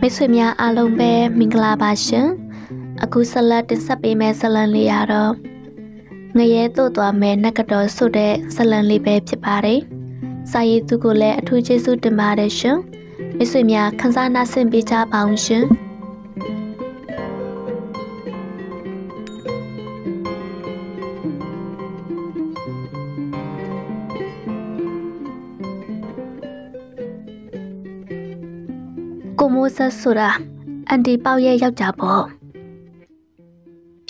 မိတ်ဆွေများအားလုံးပဲမင်္ဂလာပါရှင်အခုဆက်လက်တင်ဆက်ပေးမယ့်ဇလံလေးရတော့ငရဲတို့သွားမယ်နဂတော်ဆိုတဲ့ဇလံလေးပဲဖြစ်ပါတယ်စာရေးသူကိုလည်းအထူးကျေးဇူးတင်ပါတယ်ရှင်မိတ်ဆွေများခန်းစားနာဆင်ပေးကြပါအောင်ရှင် ဆက်ဆိုတာအန်တီပေါက်ရဲ့ယောက်ျားပေါ့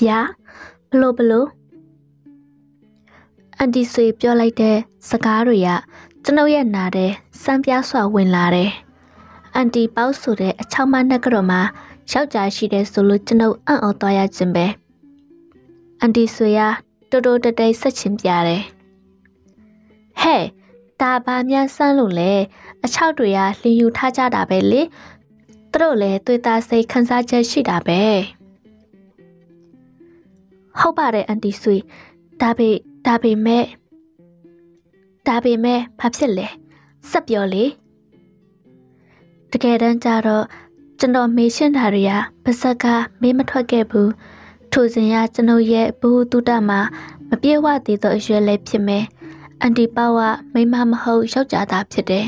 ဗျာဘလို့ဘလို့အန်တီဆွေပြောလိုက်တဲ့စကားတွေကကျွန်ုပ်ရဲ့နာတဲ့စမ်းပြားစွာဝင်လာတယ်အန်တီပေါက်ဆိုတဲ့အချောင်းမနှက်ကတော့မှယောက်ျားရှိတဲ့ဆိုလို့ကျွန်ုပ်အံ့ဩသွားရခြင်းပဲအန်တီဆွေကတိုးတိုးတတိတ်ဆက်ချင်ပြတယ်ဟဲ့ဒါဘာများစမ်းလို့လဲအချောက်တွေကလျင်ယူထားကြတာပဲလေ သူတို့လည်းတွေ့တာစိတ်ခံစားချက်ရှိတာပဲဟုတ်ပါတယ်အန်တီဆွေဒါပေဒါပေမဲ့ဒါပေမဲ့ဘာဖြစ်လဲစက်ပြောလေတကယ်တမ်းကျတော့ကျွန်တော်မေးရှင်းတာတွေကပါဇက်ကမေးမထွက်ခဲ့ဘူးထိုစဉ်ကကျွန်ုပ်ရဲ့ဘူတုတမှာမပြေဝသေးသောအရွယ်လည်းဖြစ်မယ်အန်တီပါဝမိမမဟုတ်ယောက်ျားသားဖြစ်တယ်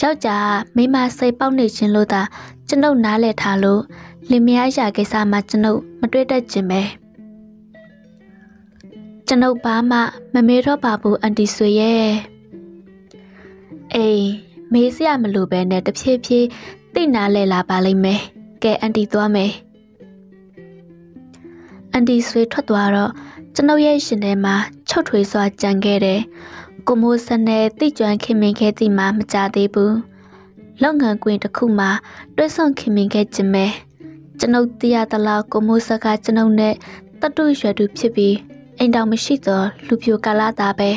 ယောက်ျားမိမစိတ်ပေါက်နေခြင်းလို့သာကျွန်ုပ်နားလည်ထားလို့လင်မယားရာကိစ္စမှာကျွန်ုပ်မတွေ့တတ်ခြင်းပဲကျွန်ုပ်ဘာမှမမေးတော့ပါဘူးအန်တီဆွေရဲ့အေးမေးစရာမလိုပဲနဲ့တဖြည်းဖြည်းသိနာလဲလာပါလိမ့်မယ်ကဲအန်တီသွားမယ်အန်တီဆွေထွက်သွားတော့ကျွန်ုပ်ရဲ့ရှင်ထဲမှာချုပ်ထွေးစွာကြံခဲ့တယ် ကိုမိုးစနဲ့တိကျွမ်းခင်မင်ခဲ့သည်မှမကြသေးဘူးလုပ်ငန်းကွင်းတစ်ခုမှာတွဲဆောင်ခင်မင်ခဲ့ခြင်းပဲကျွန်ုပ်တရားသလားကိုမိုးစကကျွန်ုပ်နဲ့တတုရွယ်သူဖြစ်ပြီးအိမ်တော်မရှိသောလူပြိုကာလာသားပဲ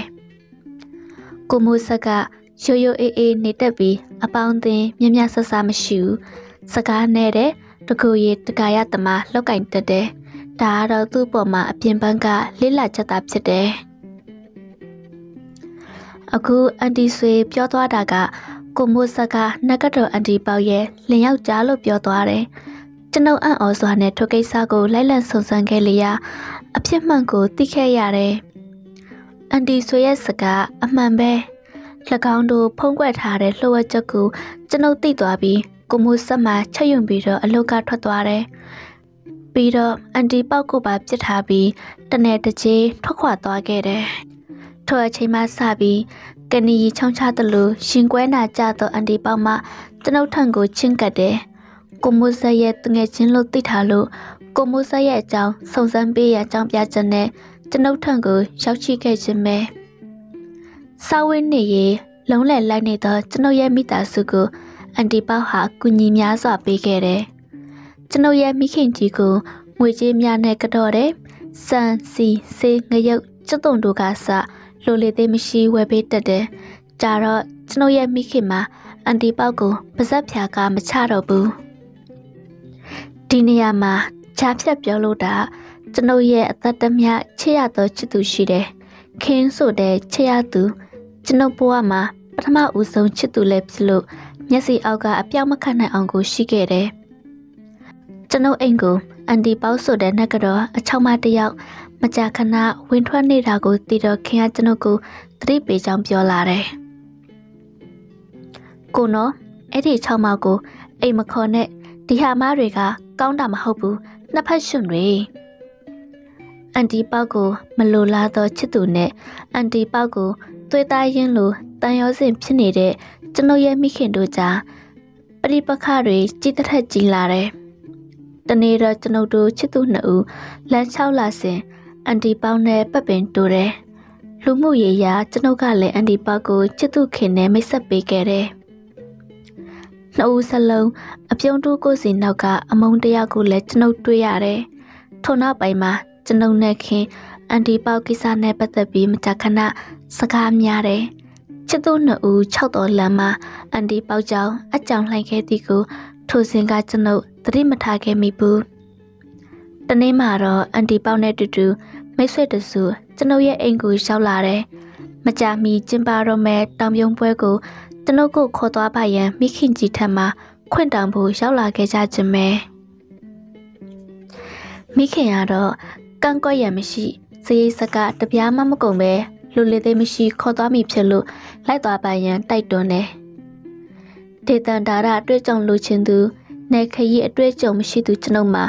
ကိုမိုးဆက်ကရိုးရိုးအေးအေးနေတတ်ပြီးအပေါင်းအသင်းမြမြဆဆမရှိဘူးစကားနဲ့တဲ့တကူရီတကာရသမားလောက်ကင်တက်တယ်ဒါကတော့သူ့ပေါ်မှာအပြင်ပန်းကလေးလာချက်တာဖြစ်တယ် အခုအန်တီဆွေပြောသွားတာကကိုမိုးဆက်ကနဂတ်တော်အန်တီပေါရဲ့လင်ယောက်ကြားလို့ပြောသွားတယ်ကျွန်ုပ်အံ့ဩစွာနဲ့ထိုကိစ္စကိုလိုက်လံစုံစမ်းခဲ့လျာအဖြစ်မှန်ကိုသိခဲ့ရတယ်။အန်တီဆွေရဲ့စကားအမှန်ပဲ။၎င်းတို့ဖုံးကွက်ထားတဲ့လှုပ်ဝက်ချက်ကိုကျွန်ုပ်သိသွားပြီးကိုမိုးဆက်မှချက်ယွန်ပြီးတော့အလုတ်ကထွက်သွားတယ်။ပြီးတော့အန်တီပေါက်ကိုပါပြစ်ထားပြီးတနေ့တစ်ချေထွက်ခွာသွားခဲ့တယ်။ ထိုအချိန်မှစပြီးကနီချောင်းချသလိုရှင်ကွဲနာကြသောအန်တီပေါက်မှကျွန်ုပ်ထံကိုချင်းကပ်တယ်။ကိုမိုးဆက်ရဲ့တငယ်ချင်းလို့သိထားလို့ကိုမိုးဆက်ရဲ့အကြောင်းစုံစမ်းပေးရအကြောင်းပြချက်နဲ့ကျွန်ုပ်ထံကိုရောက်ရှိခဲ့ခြင်းပဲ။စာဝင်းနေရေလုံးလည်လိုက်နေသောကျွန်ုပ်ရဲ့မိသားစုကိုအန်တီပေါဟာကူညီများစွာပေးခဲ့တယ်။ကျွန်ုပ်ရဲ့မိခင်ကြီးကိုငွေကြေးများနဲ့ကတော့တဲ့စံစီစေးငရုတ်ကျွတ်တုံတို့ကစ လိုလေသေးမရှိဝယ်ပေးတတ်တယ်။ကြာတော့ကျွန်ုပ်ရဲ့မိခင်မှာအန်တီပေါကိုပါဇက်ဖြာကမချတော့ဘူး။ဒီနေရာမှာချားဖြတ်ပြောလို့တာကျွန်ုပ်ရဲ့အသက်တမျှချစ်ရသောချစ်သူရှိတယ်။ခင်းဆိုတဲ့ချစ်ရသူကျွန်ုပ်ဘဝမှာပထမဦးဆုံးချစ်သူလည်းဖြစ်လို့မျက်စိအောက်ကအပြောင်းမခတ်နိုင်အောင်ကိုရှိခဲ့တယ်။ကျွန်ုပ်အိမ်ကို အန်တီပေါက်ဆိုတဲ့နှက်ကတော့အချောင်းမတယောက်မကြာခဏဝင်ထွက်နေတာကိုတီတော့ခင်ကကျွန်ုပ်ကိုသတိပေးကြောင်းပြောလာတယ်။ကိုနော်အဲ့ဒီချောင်းမကိုအိမ်မခေါ်နဲ့ဒီဟာမတွေက ကောင်းတာမဟုတ်ဘူးနှစ်ဖက်ရှင်တွေအန်တီပေါက်ကိုမလိုလားသောချစ်သူနဲ့အန်တီပေါက်ကိုသွေးသားရင်းလိုတန်ရောစင်ဖြစ်နေတဲ့ကျွန်ုပ်ရဲ့မိခင်တို့ကြားပရိပခတွေကြီးတစ်ထက်ကြီးလာတယ်။ တနေ့တော့ကျွန်ုပ်တို့ချစ်သူနှစ်ဦးလမ်းလျှောက်လာစဉ်အန်တီပေါက်နဲ့ပတ်ပင်တိုးတယ်။လူမှုရေးရာကျွန်ုပ်ကလည်းအန်တီပေါက်ကိုချစ်သူခင်နဲ့မိတ်ဆက်ပေးခဲ့တယ်။နှစ်ဦးစလုံးအပြုံးတူးကိုစီနောက်ကအမုံတယောက်ကိုလည်းကျွန်ုပ်တွေ့ရတယ်။ထို့နောက်ပိုင်းမှာကျွန်ုပ်နဲ့ခင်အန်တီပေါက်ကိစ္စနဲ့ပတ်သက်ပြီးမကြခဏစကားများတယ်။ချစ်သူနှစ်ဦး၆တော်လမ်းမှာအန်တီပေါက်ကြောင်အကြောင်လှိုင်ခဲ့သည်ကိုထိုစဉ်ကကျွန်ုပ် သတိမထားခဲ့မိဘူး။တနေ့မှတော့အန်တီပေါက်နဲ့တူတူမိတ်ဆွေတစုကျွန်ုပ်ရဲ့အိမ်ကိုရောက်လာတယ်။မကြမီကျင်းပတော့မဲ့တောင်ပြုံးပွဲကိုကျွန်ုပ်ကိုခေါ်သွားပါရန်မိခင်ကြီးထံမှခွင့်တောင်းဖို့ရောက်လာခဲ့ကြခြင်းပဲမိခင်ကတော့ကန့်ကွက်ရမရှိစရိတ်စကတပြားမှမကုန်ပဲလူလေသေးမရှိခေါ်သွားမိဖြစ်လို့လိုက်သွားပါရန်တိုက်တွန်းတယ်ဒေတန်ဒါရအတွေ့အကြုံလူချင်းသူ နေခရီးအတွေ့အကြုံမရှိသူကျွန်ုပ်မှာ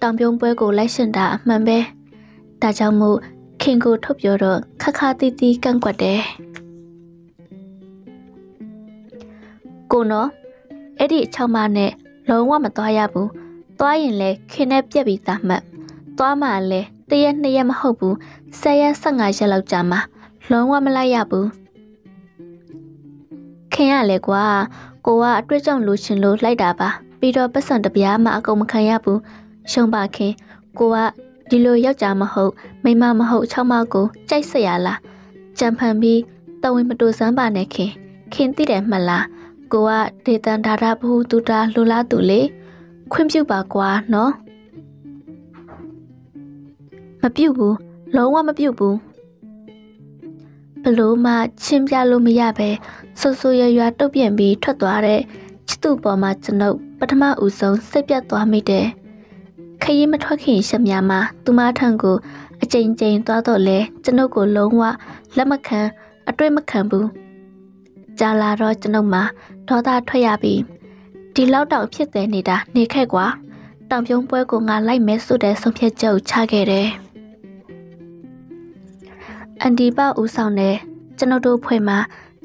တောင်ပြုံးပွဲကိုလိုက်ရှင်တာအမှန်ပဲဒါကြောင့်မို့ခင်ကိုထုတ်ပြောတော့ခက်ခါတီးတီးကန့်ကွက်တယ်ကိုနော်အဲ့ဒီအချောင်းမနဲ့လုံးဝမသွားရဘူးသွားရင်လေခင်နဲ့ပြက်ပြီးသားမှတ်သွားမှလည်းတရက်နှစ်ရက်မဟုတ်ဘူး၁၀ရက်၁၅ရက်လောက်ကြာမှာလုံးဝမလိုက်ရဘူးခင်ရလေကွာကိုကအတွေ့အကြုံလိုချင်လို့လိုက်တာပါ ပြီးတော့ပတ်စံတပြားမှအကုန်မခံရဘူးရှုံပါခင်ကိုကဒီလိုယောက်ျားမဟုတ်မိန်းမမဟုတ်ချောင်းမကိုကြိုက်စရာလားကြံဖန်ပြီးတဝင်းမတူစမ်းပါနဲ့ခင်ခင်သိတယ်မလားကိုကဒေတန်ဒါရဘူးတူတာလိုလားသူလေခွင့်ပြုပါကွာနော်မပြုတ်ဘူးလုံးဝမပြုတ်ဘူးဘလို့မှချင်းပြလို့မရပဲဆူဆူရွရွတုတ်ပြန်ပြီးထွက်သွားတဲ့ ချစ်သူပေါ်မှာကျွန်ုပ်ပထမဦးဆုံးစိတ်ပြတ်သွားမိတယ်ခရီးမထွက်ခင်ရှက်များမှာသူမထံကိုအကြိမ်ကြိမ်သွားတော့လဲကျွန်ုပ်ကိုလုံးဝလက်မခံအတွေ့မခံဘူးကြာလာတော့ကျွန်ုပ်မှာဒေါသထွက်ရပြီဒီလောက်တောင်ဖြစ်တဲ့နေတာနေခဲ့ကွာတောင်ပြုံးပွဲကိုငါလိုက်မဲဆိုတဲ့ဆုံးဖြတ်ချက်ကိုချခဲ့တယ်အန်ဒီပဦးဆောင်တဲ့ကျွန်ုပ်တို့ဖွဲ့မှာ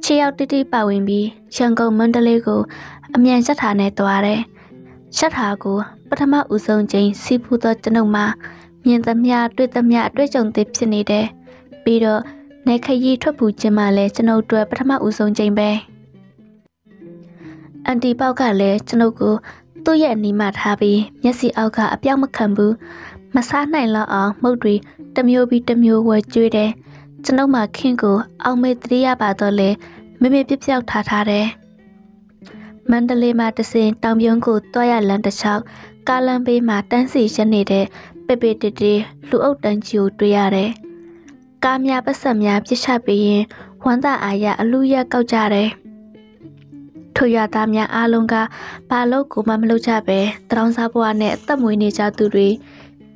ခြေရောက်တိတိပါဝင်ပြီးရန်ကုန်မန္တလေးကို အမြန်ရက်ထားနဲ့တွားတယ်ရက်ထားကိုပထမဦးဆုံးချိန်စီးပူးသောကျွန်ုပ်မှာမြင်သမျှတွေ့သမျှအတွေ့အကြုံသစ်ဖြစ်နေတယ်ပြီးတော့နေခရီးထွက်ပူခြင်းမှလည်းကျွန်ုပ်တို့ပထမဦးဆုံးချိန်ပဲအန်တီပေါက်ကလည်းကျွန်ုပ်ကိုသူ့ရဲ့အနီးမှာထားပြီးမျက်စိအောက်ကအပြောင်းမခံဘူးမစားနိုင်တော့အောင်မှုတ်တွေတမျိုးပြီးတမျိုးဝဲကျွေးတယ်ကျွန်ုပ်မှခင်းကိုအောင်မေတ္တိရပါတော့လေမေမေပြပြောက်ထားထားတယ် မန္တလေးမှာတစင်တောင်ပြုံးကိုတွားရလမ်းတစ်ချောင်းကားလမ်းဘေးမှာတန်းစီရနေတဲ့ပေပေတတီလူအုပ်တန်းကြီးကိုတွေ့ရတယ်။ကားများပတ်ဆက်များပြစ်ချပြီးရင်ဝမ်းသာအားရအလူရက်ကောက်ကြတယ်။ထိုရသားများအားလုံးကဘာလို့ကိုမှမလုပ်ကြပဲတရောင်းစားဘွားနဲ့အသက်မွေးနေကြသူတွေ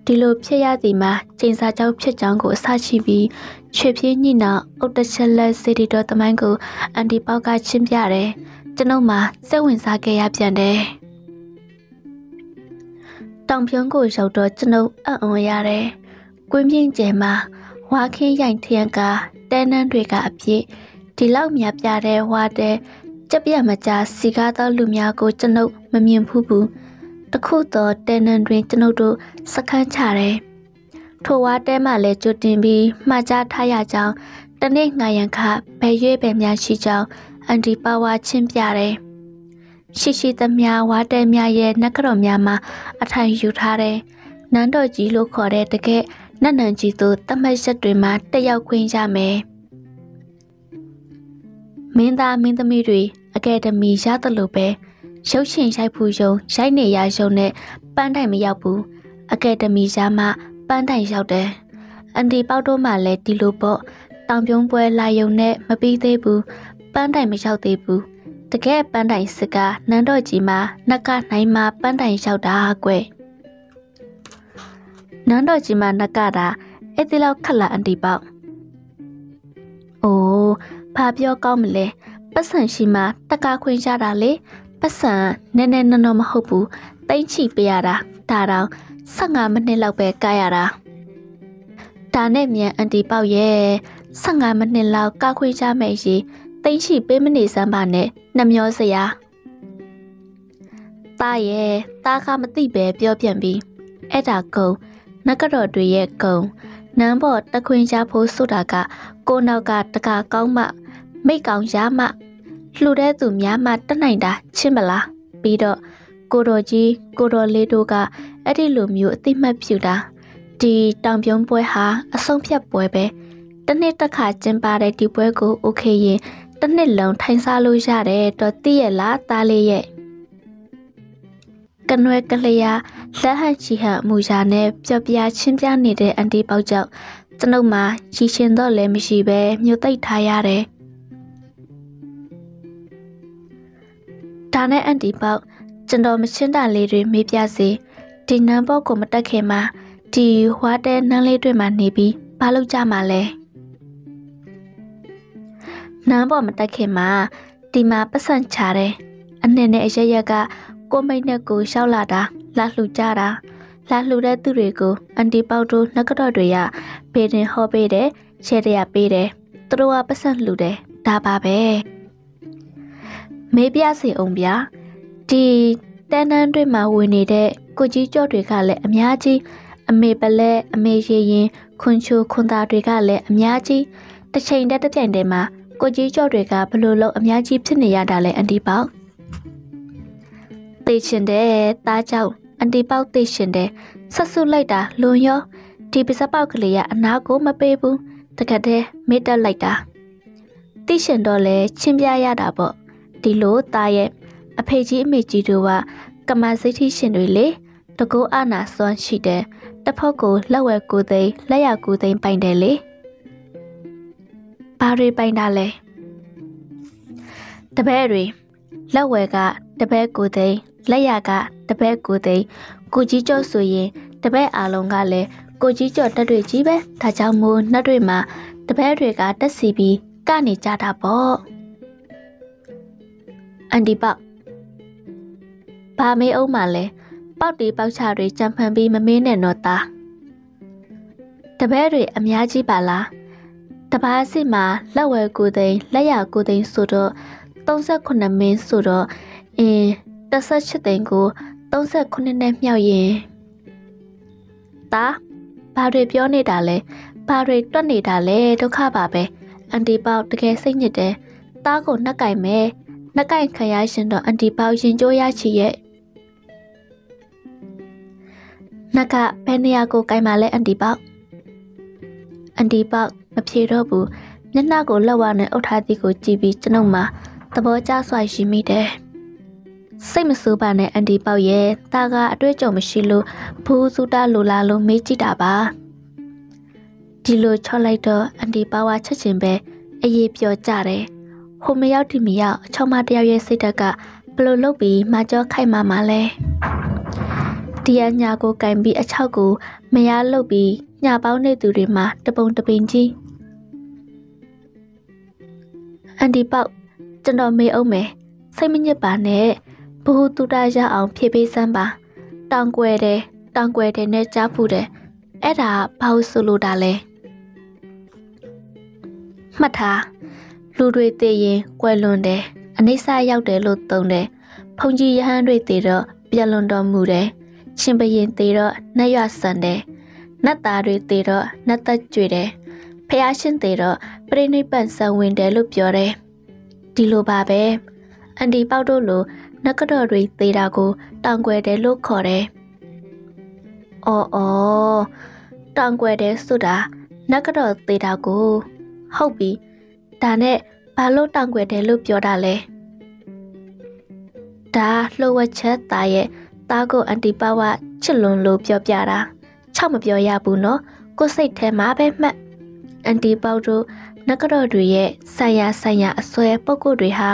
ဒီလိုဖြစ်ရသည်မှာချိန်စာကြောင့်ဖြစ်ကြောင်းကိုအစရှိပြီးချွေပြေးညိနောင်အုတ်တချက်လက်စီတီတော်တမိုင်းကိုအန်တီပေါက်ကချင်းပြတယ် ကျွန်ုပ်မှစိတ်ဝင်စားခဲ့ရပြန်တယ်တောင်ဖြုံးကိုရောက်တော့ကျွန်ုပ်အံ့ဩရတယ်ကွင်းပြင်းကျဲမှာဝါခင်းရိုင်ထရန်ကတဲနန်းတွေကအပြည့်ဒီလောက်များပြတဲ့ဝါတဲ့ကြက်ပြတ်မကြစီကားသောလူများကိုကျွန်ုပ်မမြင်ဘူးဘူးတခုတော့တဲနန်းတွင်ကျွန်ုပ်တို့စခန်းချတယ်ထိုဝါတဲမှလည်းကြွတင်ပြီးမှားကြားထားရကြောင်းတနေ့ငါရန်ခဘယ်ရွေးပဲများရှိကြောင်း အန်တီပါဝါချင်းပြတယ်ရှိရှိသမျှဝါတဲများရဲ့နက်ကြော်များမှာအထိုင်ယူထားတယ်နန်းတော်ကြီးလို့ခေါ်တဲ့တကယ်နတ်နန်ကြီးတို့တတ်မှတ်ချက်တွေမှာတက်ရောက်ခွင့်ရမယ်မင်းသားမင်းသမီးတွေအကယ်ဒမီရတယ်လို့ပဲရုပ်ရှင်ရိုက်ဖူးယုံရိုက်နေရယုံနဲ့ပန်းတိုင်မရောက်ဘူးအကယ်ဒမီရှားမှပန်းတိုင်ရောက်တယ်အန်တီပေါတော့မှလည်းဒီလိုပေါ့တောင်ပြုံးပွဲလာယုံနဲ့မပြီးသေးဘူး ပန်းတိုင်မရောက်သေးဘူးတကယ်ပန်းတိုင်စစ်ကနန်းတော်ကြီးမှာနှက်ကနိုင်မှာပန်းတိုင်ရောက်တာကွနန်းတော်ကြီးမှာနှက်ကတာအဲ့ဒီလောက်ခက်လာအန်တီပေါ့အိုးဘာပြောကောင်းမလဲပတ်စံရှိမှတကားခွင့်ရတာလေပတ်စံနည်းနည်းနော်နော်မဟုတ်ဘူးတိတ်ချိပေးရတာဒါတော့15မိနစ်လောက်ပဲကားရတာဒါနဲ့မြန်အန်တီပေါက်ရဲ့15မိနစ်လောက်ကားခွင့်ရမယ်ရေ တိတ်ရှိပေးမနေစမ်းပါနဲ့နှမျောစရာတာရဲ့တာကမသိပဲပြောပြန်ပြီးအဲ့ဒါကုံနဂတော်တွေရဲ့ကုံနန်းပေါ်တခွင်ရဖို့ဆိုတာက ကိုနောက်ကတကကောင်းမှမိတ်ကောင်ရမှလှူတဲ့သူများမှတနိုင်တာချင်းမလားပြီးတော့ကိုတော်ကြီးကိုတော်လေးတို့ကအဲ့ဒီလိုမျိုးအသိမှတ်ပြုတာဒီတောင်ပြုံးပွဲဟာအဆုံးဖြတ်ပွဲပဲတနေ့တစ်ခါကျင်းပတဲ့ဒီပွဲကိုโอเคရင် တစ်နှစ်လုံးထိုင်စားလို့ရတယ်တော့သိရလားသားလေးရဲ့ကနွယ်ကလျာလက်ဟန်ချီဟန်အမူအရာနဲ့ပျော်ပြားချင်းပြနေတဲ့အန်တီပေါက်ကြောင့်ကျွန်ုပ်မှာရီရှင်တော့လည်းမရှိပဲမြို့သိပ်ထားရတယ်ဒါနဲ့အန်တီပေါက်ကျွန်တော်မချင်းတာလေးတွေမေးပြစေဒီနန်းဘော့ကိုမတက်ခင်မှာဒီဝါတဲနန်းလေးတွေမှာနေပြီးဘာလုပ်ကြမှာလဲ နန်းဘော့မတက်ခင်မှာဒီမှာပတ်စံချတယ်အနှစ်နဲ့အရရက်ကကိုမိတ်နဲ့ကိုရှောက်လာတာလှလှူကြတာလှလှူတဲ့သူတွေကိုအန်တီပေါက်တို့နှက်ကတော့တွေကဘေးတင်ဟောပေးတယ်ရှယ်တရပေးတယ်သူတို့ကပတ်စံလှူတယ်ဒါပါပဲမေးပြစီအောင်ဗျာဒီတန်းတန်းတွေမှာဝင်နေတဲ့ကိုကြီးကြော့တွေကလည်းအများကြီးအမေပလဲအမေရေရင်ခွန်ချိုခွန်သားတွေကလည်းအများကြီးတစ်ချိန်တည်းတစ်ပြိုင်တည်းမှာ ကိုကြီးကြော့တွေကဘလို့လို့အများကြီးဖြစ်နေရတာလဲအန်တီပေါက်သိချင်တယ်တားကြောက်အန်တီပေါက်သိချင်တယ်ဆက်ဆုလိုက်တာလွန်ရောဒီပစပေါက်ကလေးကအနာကိုမပေးဘူးတကယ်တည်းမေ့တက်လိုက်တာသိရှင်တော့လဲချင်းပြရတာပေါ့ဒီလိုသားရဲ့အဖေကြီးအမေကြီးတို့ကကမစိတ်ထိရှင်တွေလေတကောအနာစွမ်းရှိတယ်တစ်ဖက်ကိုလက်ဝဲကိုသိမ်းလက်ရကိုသိမ်းပိုင်တယ်လေ ဘာတွေပိုင်တာလဲတပည့်တွေလက်ဝဲကတပည့်ကိုသိမ်းလက်ရကတပည့်ကိုသိမ်းကိုကြီးကျော်ဆိုရင်တပည့်အားလုံးကလည်းကိုကြီးကျော်တက်တွေကြီးပဲဒါကြောင့်မို့နှက်တွေမှာတပည့်တွေကတက်စီပြီးကနေကြတာပေါ့အန်ဒီပေါဘာမေးအောင်မလဲပေါက်တီပေါက်ချတွေကြံဖန်ပြီးမမင်းနဲ့တော့သားတပည့်တွေအများကြီးပါလား တပားစစ်မှာလက်ဝဲကိုသိန်းလက်ရကိုသိန်းဆိုတော့38မင်းဆိုတော့အင်း18သိန်းကို38နဲ့မြောက်ရင်တာဘာတွေပြောနေတာလဲဘာတွေတွက်နေတာလဲဒုက္ခပါပဲအန်တီပေါက်တကယ်စိတ်ညစ်တယ်တားကိုနှက်ကင်မယ်နှက်ကင်ခရရှင်တော့အန်တီပေါက်ရင်ကြိုးရချီရဲ့နှက်ကဘယ်နေရာကိုကင်ပါလဲအန်တီပေါက်အန်တီပေါက် မဖြေတော့ဘူးမျက်နှာကိုလက်ဝါနဲ့အုပ်ထားသည်ကိုကြည့်ပြီးကျွန်ုပ်မှသဘောကျစွာရှိမိတယ်စိတ်မဆိုးပါနဲ့အန်တီပေါက်ရဲ့တာကအတွေ့အကြုံမရှိလို့ဘူးစုတာလိုလာလို့မေးကြည့်တာပါဒီလိုချော့လိုက်တော့အန်တီပေါကချက်ချင်းပဲအေးပြောကြတယ်ဟိုမရောက်ဒီမရောက်အချောင်းမတယောက်ရဲ့စိတ်ဓာတ်ကဘလို့လုတ်ပြီးမကြောခိုက်မှမှလဲ ဒီအညာကိုကင်ပြီးအချောက်ကိုမရလုတ်ပြီးညပေါင်းနေသူတွေမှာတပုံတပင်ကြီးအန်ဒီပေါက်ကျွန်တော်မေးအောင်မယ်စိတ်မညစ်ပါနဲ့ဘ ഹു တူတာရအောင်ဖြည့်ပေးစမ်းပါတောင်ကွယ်တယ်တောင်ကွယ်တယ်နဲ့ကြားဖူးတယ်အဲ့ဒါဘာလို့ဆိုလိုတာလဲမှတ်ထားလူတွေတည်ရင်ကွယ်လွန်တယ်အနိစ္စရောက်တယ်လို့သုံးတယ်ဖုန်ကြီးရဟန်းတွေတည်တော့ပြလွန်တော်မူတယ် ရှင်ဘရင်တည်တော့နှက်ရွဆန်တယ်နတ်သားတွေတည်တော့နတ်သက်ကြွေတယ်ဖះရှင်တည်တော့ပြိဋိဘတ်ဆံဝင်တယ်လို့ပြောတယ်ဒီလိုပါပဲအန်ဒီပေါက်တို့လိုနဂတော်တွေသေးတာကိုတောင်ကွယ်တယ်လို့ခေါ်တယ်။အော်အော်တောင်ကွယ်တယ်ဆိုတာနဂတော်သေးတာကိုဟုတ်ပြီ။ဒါနဲ့ဘာလို့တောင်ကွယ်တယ်လို့ပြောတာလဲ။ဒါလှုပ်ဝက်ချက်သားရဲ့ သားကိုအန်တီပါဝချစ်လွန်လို့ပြောပြတာ။ချောက်မပြောရဘူးနော်။ကိုစိတ်ထဲမှာပဲမှတ်။အန်တီပေါတို့နဂတော်တွေရဲ့ဆိုင်ရာဆိုင်ရာအစွဲပုံကိုတွေဟာ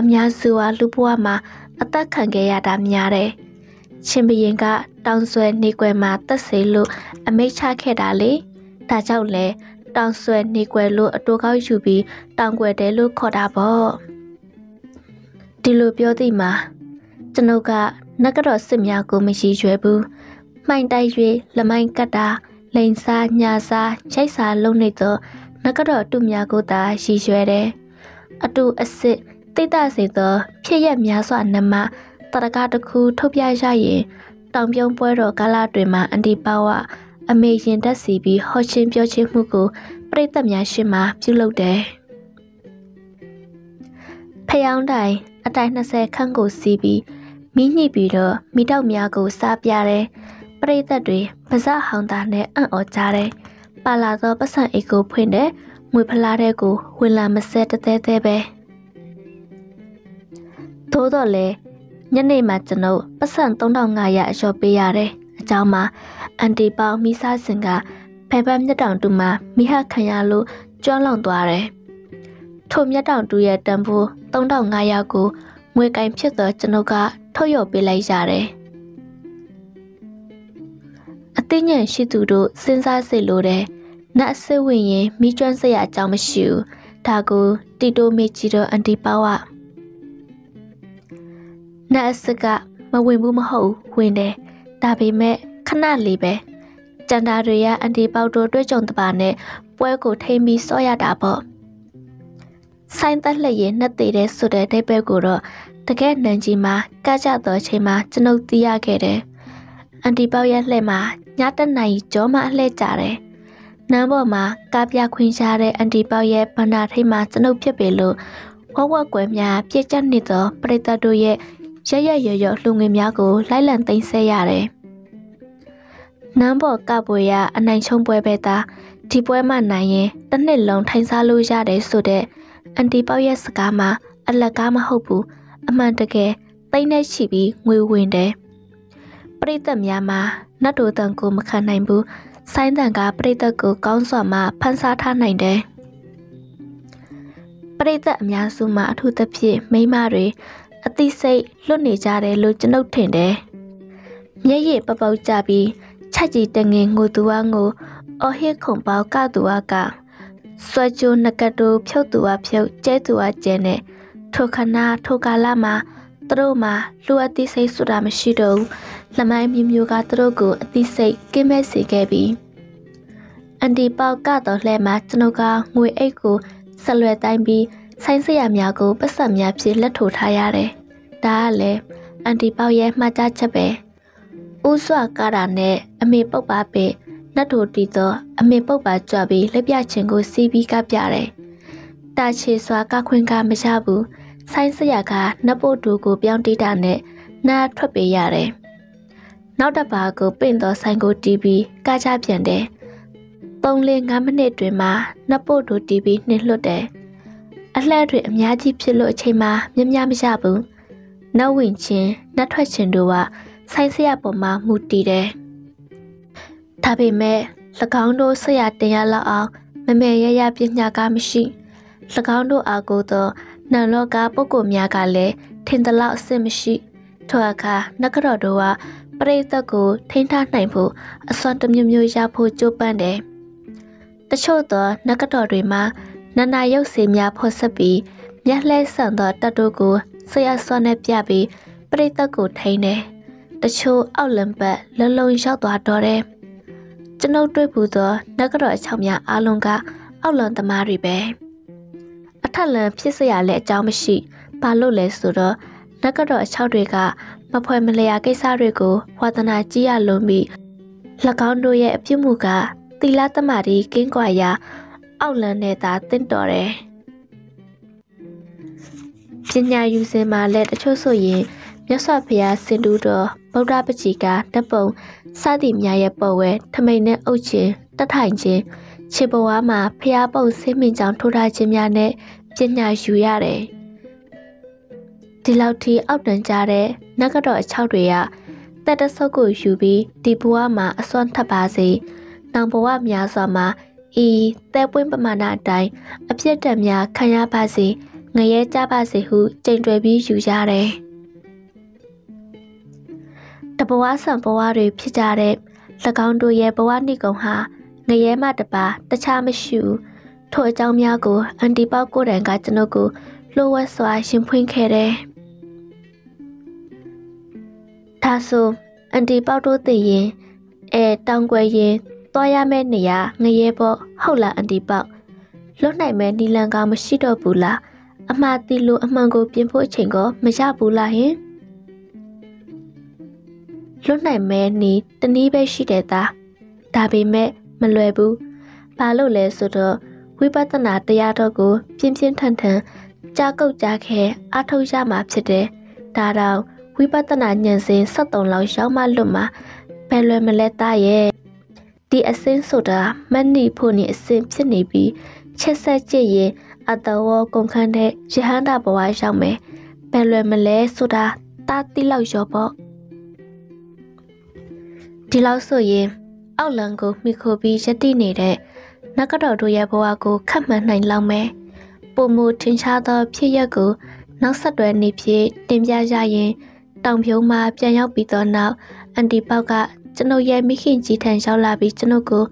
အများစုဟာလူဘဝမှာအသက်ခံခဲ့ရတာများတယ်။ရှင်ဘရင်ကတောင်ဆွဲနေကွယ်မှာတက်စေလို့အမိတ်ချခဲ့တာလေ။ဒါကြောင့်လဲတောင်ဆွဲနေကွယ်လို့အတူကောက်ယူပြီးတောင်ကွယ်တယ်လို့ခေါ်တာပေါ့။ဒီလိုပြောသည်မှာကျွန်ုပ်က နဂတော်စစ်များကိုမရည်ရွယ်ဘူး။မှိုင်တိုက်၍လမိုင်းကတ်တာလိန်စားညာစားချိတ်စာလုံးနေသောနဂတော်တုများကိုသာရည်ရွယ်တယ်။အတူအစ်စ်တိတ်တစေသော ဖြစ်ရက်များစွာနမတရကတစ်ခုထုတ်ပြရရင်တောင်ပြုံးပွဲတော်ကာလတွင်မှအန်တီပါဝအမေရင်တက်စီပြီးဟောချင်းပြောချင်းမှုကိုပြိတ္တများရှင်းမှပြုလုပ်တယ်။ဖျောင်းတိုင်အတိုင်း20ခန့်ကိုစီးပြီး မိညှိပြီးတော့မိတောက်များကိုစားပြတယ်။ပြိတ္တတွေပါဇက်ဟောင်းသားနဲ့အံ့ဩကြတယ်။ပါလာသောပတ်စံအိတ်ကိုဖွင့်တဲ့ငွေဖလားတဲ့ကိုဝင်လာမစဲတဲတဲပဲ။သို့တော့လေညနေမှကျွန်ုပ်ပတ်စံ3500အလျှော့ပေးရတယ်အကြောင်းမှာအန်တီပေါမိစားစင်ကဖဲဖက်မြက်တောင်တူမှာမိဟခံရလို့ကျွမ်းလောင်သွားတယ်ထိုမြက်တောင်တူရဲ့တန်ဖိုး3500ကို ငွေကင်ဖြစ်သောကျွန်ုပ်ကထုတ်ရော်ပေးလိုက်ရတယ်အသိဉာဏ်ရှိသူတို့စဉ်းစားစေလိုတယ်နတ်စစ်ဝင်ရင်မိကျွမ်းစရာအကြောင်းမရှိဘူးဒါကိုတီတိုမေချီတော့အန်တီပါဝနတ်အစစ်ကမဝင်ဘူးမဟုတ်ဝင်တယ်ဒါပေမဲ့ခဏလေးပဲကျန်တာတွေကအန်တီပေါတို့တွေ့ကြုံတပါနဲ့ပွဲကိုထိမ့်ပြီးစောရတာပေါ့ ဆိုင်သက်လက်ရင်နှက်သေးတဲ့ဆိုတဲ့ဒိတ်ဘက်ကိုတော့တကယ်နန်ကြီးမှာကကြတော့ချိန်မှာကျွန်ုပ်သိရခဲ့တယ်အန်တီပေါရဲ့လှဲ့မှာညတနိုင်ကြောမှအလှဲ့ကြတယ်နန်းပေါ်မှာကားပြခွင်ရှားတဲ့အန်တီပေါရဲ့ဗန္နာထိတ်မှာကျွန်ုပ်ဖြစ်ပေလို့ဝဝကွယ်များပြည့်ကျက်နေသောပရိသတ်တို့ရဲ့ရရရရလှူငွေများကိုလိုက်လံသိမ်းဆည်းရတယ်။နန်းပေါ်ကပွဲရအနိုင်ချုံပွဲပဲသားဒီပွဲမှနိုင်ရင်တစ်နှစ်လုံးထိုင်စားလို့ရတယ်ဆိုတဲ့ အန်တီပေါရဲ့စကားမှာအလက်ကားမဟုတ်ဘူးအမှန်တကယ်သိမ့်နဲ့ချီပြီးငွေဝင်တယ်။ပရိသတ်များမှာနတ်တို့တန်ကိုမခံနိုင်ဘူးဆိုင်းတန်ကပရိသတ်ကိုကောင်းစွာမှဖန်ဆားထားနိုင်တယ်ပရိသတ်အများစုမှာအထူးသဖြင့်မိန်းမတွေအသိစိတ်လွတ်နေကြတယ်လို့ကျွန်ုပ်ထင်တယ်မျက်ရည်ပပောက်ကြပြီးချက်ကြီးတငင်ငိုသူအငိုအဟိခုံပေါကသူအက ဆွဲကြိုးနကတိုဖြုတ်သူအဖြုတ်ကျဲသူအကျဲနဲ့ထိုခဏထိုကာလမှာသူတို့မှာလူအသိစိတ်ဆိုတာမရှိတော့ဘူးလမိုင်းမျိုးမျိုးကသူတို့ကိုအသိစိတ်ကင်းမဲ့စေခဲ့ပြီးအန်တီပေါကတော့လှဲမှာကျွန်ုပ်ကငွေအိတ်ကိုဆက်လွယ်တိုင်းပြီးဆိုင်းစရာများကိုပတ်ဆက်များဖြင့်လက်ထိုထားရတယ်။ဒါကလည်းအန်တီပေါရဲ့မှတ်သားချက်ပဲ။ဦးစွာကားတာနဲ့အမေပုတ်ပါပဲ နတ်ထိုတီတော့အမေပုတ်ပါကြွပြီးလက်ပြချင်းကိုစီးပြီးကပြတယ်။တာချေစွာကခွင်ကမရဘူး။ဆိုင်းစရာကနတ်ဖို့တူကိုပြောင်းတိတာနဲ့နားထွက်ပေးရတယ်။နောက်တစ်ပါးကိုပင့်သောဆိုင်ကိုတီးပြီးကကြပြန်တယ်။၃လ5မိနစ်တွင်မှနှစ်ပုတ်တို့တီးပြီးနှင်လွတ်တယ်။အလှည့်တွေအများကြီးဖြစ်လို့အချိန်မှမြမမရဘူး။နောက်ဝင်ချင်းနှက်ထွက်ချင်းတို့ကဆိုင်ဆရာပေါ်မှာမူတည်တယ်။ ဒါပေမဲ့၎င်းတို့ဆရာတင်ရလောက်အောင်မမေရရပညာကမရှိ၎င်းတို့အားကိုသောနံလောကပုဂ္ဂိုလ်များကလည်းထင်သလောက်အဆင့်မရှိထိုအခါနဂရတို့ကပရိသတ်ကိုထိန်းထားနိုင်ဖို့အစွမ်းတမျိုးမျိုးရဖို့ကြိုးပမ်းတယ်။တချို့သောနဂတော်တွေမှာနန္နာရုပ်စေများဖော်ဆက်ပြီးမျက်လှဲဆန်သောတတ်တို့ကိုဆရာစွမ်းနဲ့ပြပြီးပရိသတ်ကိုထိန်းတယ်။တချို့အောက်လံပတ်လုံလုံရောက်သွားတော့တယ်။ ကျွန်ုပ်တွေ့ဘူးသောနဂတော်အချောင်းများအလုံးကအောက်လွန်သမားတွေပဲအထက်လန်ဖြစ်စရာလည်းအကြောင်းမရှိဘာလို့လဲဆိုတော့နဂတော်အချောင်းတွေကမဖွဲမလျာကိစ္စတွေကိုဝါသနာကြီးရလုံးပြီး၎င်းတို့ရဲ့အပြစ်မှုကသီလသမာဓိကင်းကွာရာအောက်လန်နဲ့သာတင့်တော်တယ်ပညာယူစင်မှာလည်းတချို့ဆိုရင် မြတ်စွာဘုရားစင်တူတော်ဗုဒ္ဓပချီကတပုံစသည်များရဲ့ပုံဝဲထမိန်နဲ့အုပ်ခြင်းတထိုင်ခြင်းခြေပေါ်ဝါမှာဖျားပုံဆင်းမင်ကြောင်ထိုးထားခြင်းများနဲ့ပညာယူရတယ်ဒီလောက်ထိအောက်တန်းကြတဲ့နဂတော်အချောက်တွေကတက်တဆုပ်ကိုယူပြီးဒီဘဝမှာအစွမ်းထပ်ပါစေ။နောင်ဘဝများစွာမှာဤတဲပွင့်ပမာဏအတိုင်းအပြစ်တက်များခံရပါစေငရဲကြပါစေဟုကြိမ်တွယ်ပြီးယူရတယ်။ တဘဝဆံဘဝတွေဖြစ်ကြတဲ့၎င်းတို့ရဲ့ဘဝနိကုံဟာငရဲမှတပါတခြားမရှိဘူးထို့အကြောင်းများကိုအန်တီပေါကိုတန်ကကျွန်ုပ်ကိုလှိုးဝဲစွာရှင်ဖွင့်ခဲ့တယ်။ဒါဆိုအန်တီပေါတို့သိရင်အဲတောင်ွယ်ရင်သွားရမယ့်နေရာငရဲပေါ့ဟုတ်လားအန်တီပေါလွတ်နိုင်မဲ့နီလန်ကမရှိတော့ဘူးလားအမှားတီလို့အမှန်ကိုပြင်ဖို့အချိန်ကမရဘူးလားဟင် လွတ်နိုင်မဲ့နီတနည်းပဲရှိတယ်သားဒါပေမဲ့မလွယ်ဘူးဘာလို့လဲဆိုတော့ဝိပဿနာတရားတော်ကို ပြင်းပြင်းထန်ထန်ကြားကုတ်ကြားခဲအထောက်ရမှာဖြစ်တယ်ဒါတော့ဝိပဿနာဉာဏ်စဉ်73လောက်ရောက်မှလွတ်မှာဘယ်လွယ်မလဲသားရဲ့ဒီအစင်းဆိုတာမနှိဖို့နေအစင်းဖြစ်နေပြီးချက်ဆက်ကြည့်ရင်အတဝကုန်ခန်းတဲ့ရဟန္တာဘဝရောက်မယ်ဘယ်လွယ်မလဲဆိုတာတာတိလောက်ရောပေါ့ ဒီလောက်ဆိုရင်အောက်လံကိုမိခိုပြီးရတိနေတဲ့နဂတော်တို့ရဲ့ဘဝကိုခတ်မှန်နိုင်လောက်မယ်ပုံမူထင်ရှားသောဖြစ်ရက်ကိုနောက်ဆက်တွဲနေဖြစ်တင်ပြရရင်တောင်ဖြုံးမှာပြန်ရောက်ပြီးတော့နောက်အန်တီပေါက်ကကျွန်ုပ်ရဲ့မိခင်ကြီးထံရောက်လာပြီးကျွန်ုပ်ကို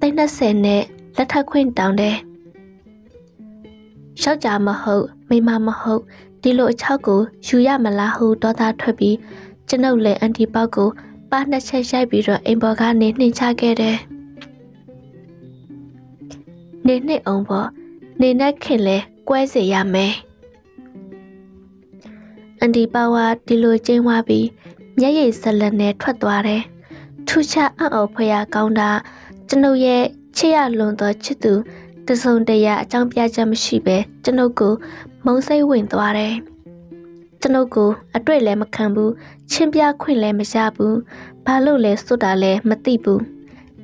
သိန်း20နဲ့လက်ထပ်ခွင့်တောင်းတယ်။ယောက်ျားမဟုတ်မိန်းမမဟုတ်ဒီလိုအချောက်ကိုယူရမလားဟုဒေါသထွက်ပြီးကျွန်ုပ်လည်းအန်တီပေါက်ကို ပါနှစ်ချက်ရိုက်ပြီးတော့အိမ်ပေါ်ကနေနှင်ချခဲ့တယ်။နေနှစ်အောင်ပေါ်နေနဲ့ခင်လဲကွဲစေရမယ်။အန်တီပေါကဒီလိုကျင်းသွားပြီးမျက်ရည်စလက်နဲ့ထွက်သွားတယ်။ထူချအံ့ဩဖွယ်ရာကောင်းတာကျွန်ုပ်ရဲ့ချစ်ရလွန်သောချစ်သူတစုံတရာအကြောင်းပြချက်မရှိပဲကျွန်ုပ်ကိုမုံစိတ်ဝင်သွားတယ်။ ကျွန်ုပ်ကိုအတွေ့လည်းမခံဘူးချင်းပြခွင့်လည်းမရဘူးဘာလို့လဲစွတ်တာလည်းမသိဘူး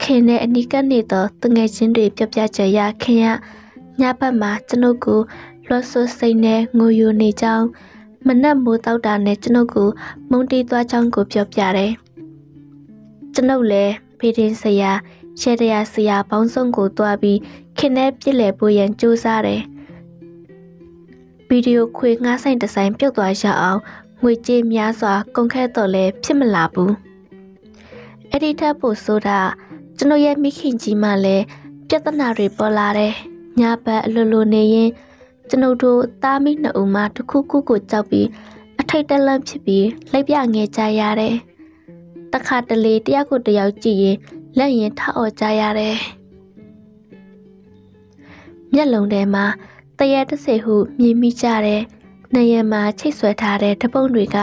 ခင်နဲ့အနီးကပ်နေသောတငယ်ချင်းတွေပြပြချက်ရခင်ရညဘက်မှာကျွန်ုပ်ကိုလွှတ်ဆွစိတ်နဲ့ငိုယိုနေကြောင်းမနက်မိုးတောက်တာနဲ့ကျွန်ုပ်ကိုမုံတီးသွားကြောင်းကိုပြောပြတယ်ကျွန်ုပ်လည်းဖေးတင်ဆရာရှဲတရားဆရာပေါင်းစုံကိုတွားပြီးခင်နဲ့ပြစ်လဲဖို့ရန်ကြိုးစားတယ် ဗီဒီယိုခွေငှားဆိုင်ဒီဇိုင်းပြုတ်သွားရအောင်ငွေကြေးများစွာကုန်ခဲ့တော့လဲဖြစ်မလာဘူးအဲ့ဒီထက်ပိုဆိုတာကျွန်တော်ရဲ့မိခင်ကြီးမှလည်းပြဿနာတွေပေါ်လာတယ်ညဘက်အလိုလိုနေရင်ကျွန်ုပ်တို့သားမိနှစ်ဦးမှတစ်ခုခုကိုကြောက်ပြီးအထိတ်တလန့်ဖြစ်ပြီးလိုက်ပြငယ်ကြရတယ်တခါတလေတယောက်ကိုတယောက်ကြည့်ရင်လက်ရင်ထအော်ကြရတယ်မျက်လုံးထဲမှာ တရက်တစ်စေဟုမြင်မိကြတယ်။နေရမှာချိတ်ဆွဲထားတဲ့တပုံတွေက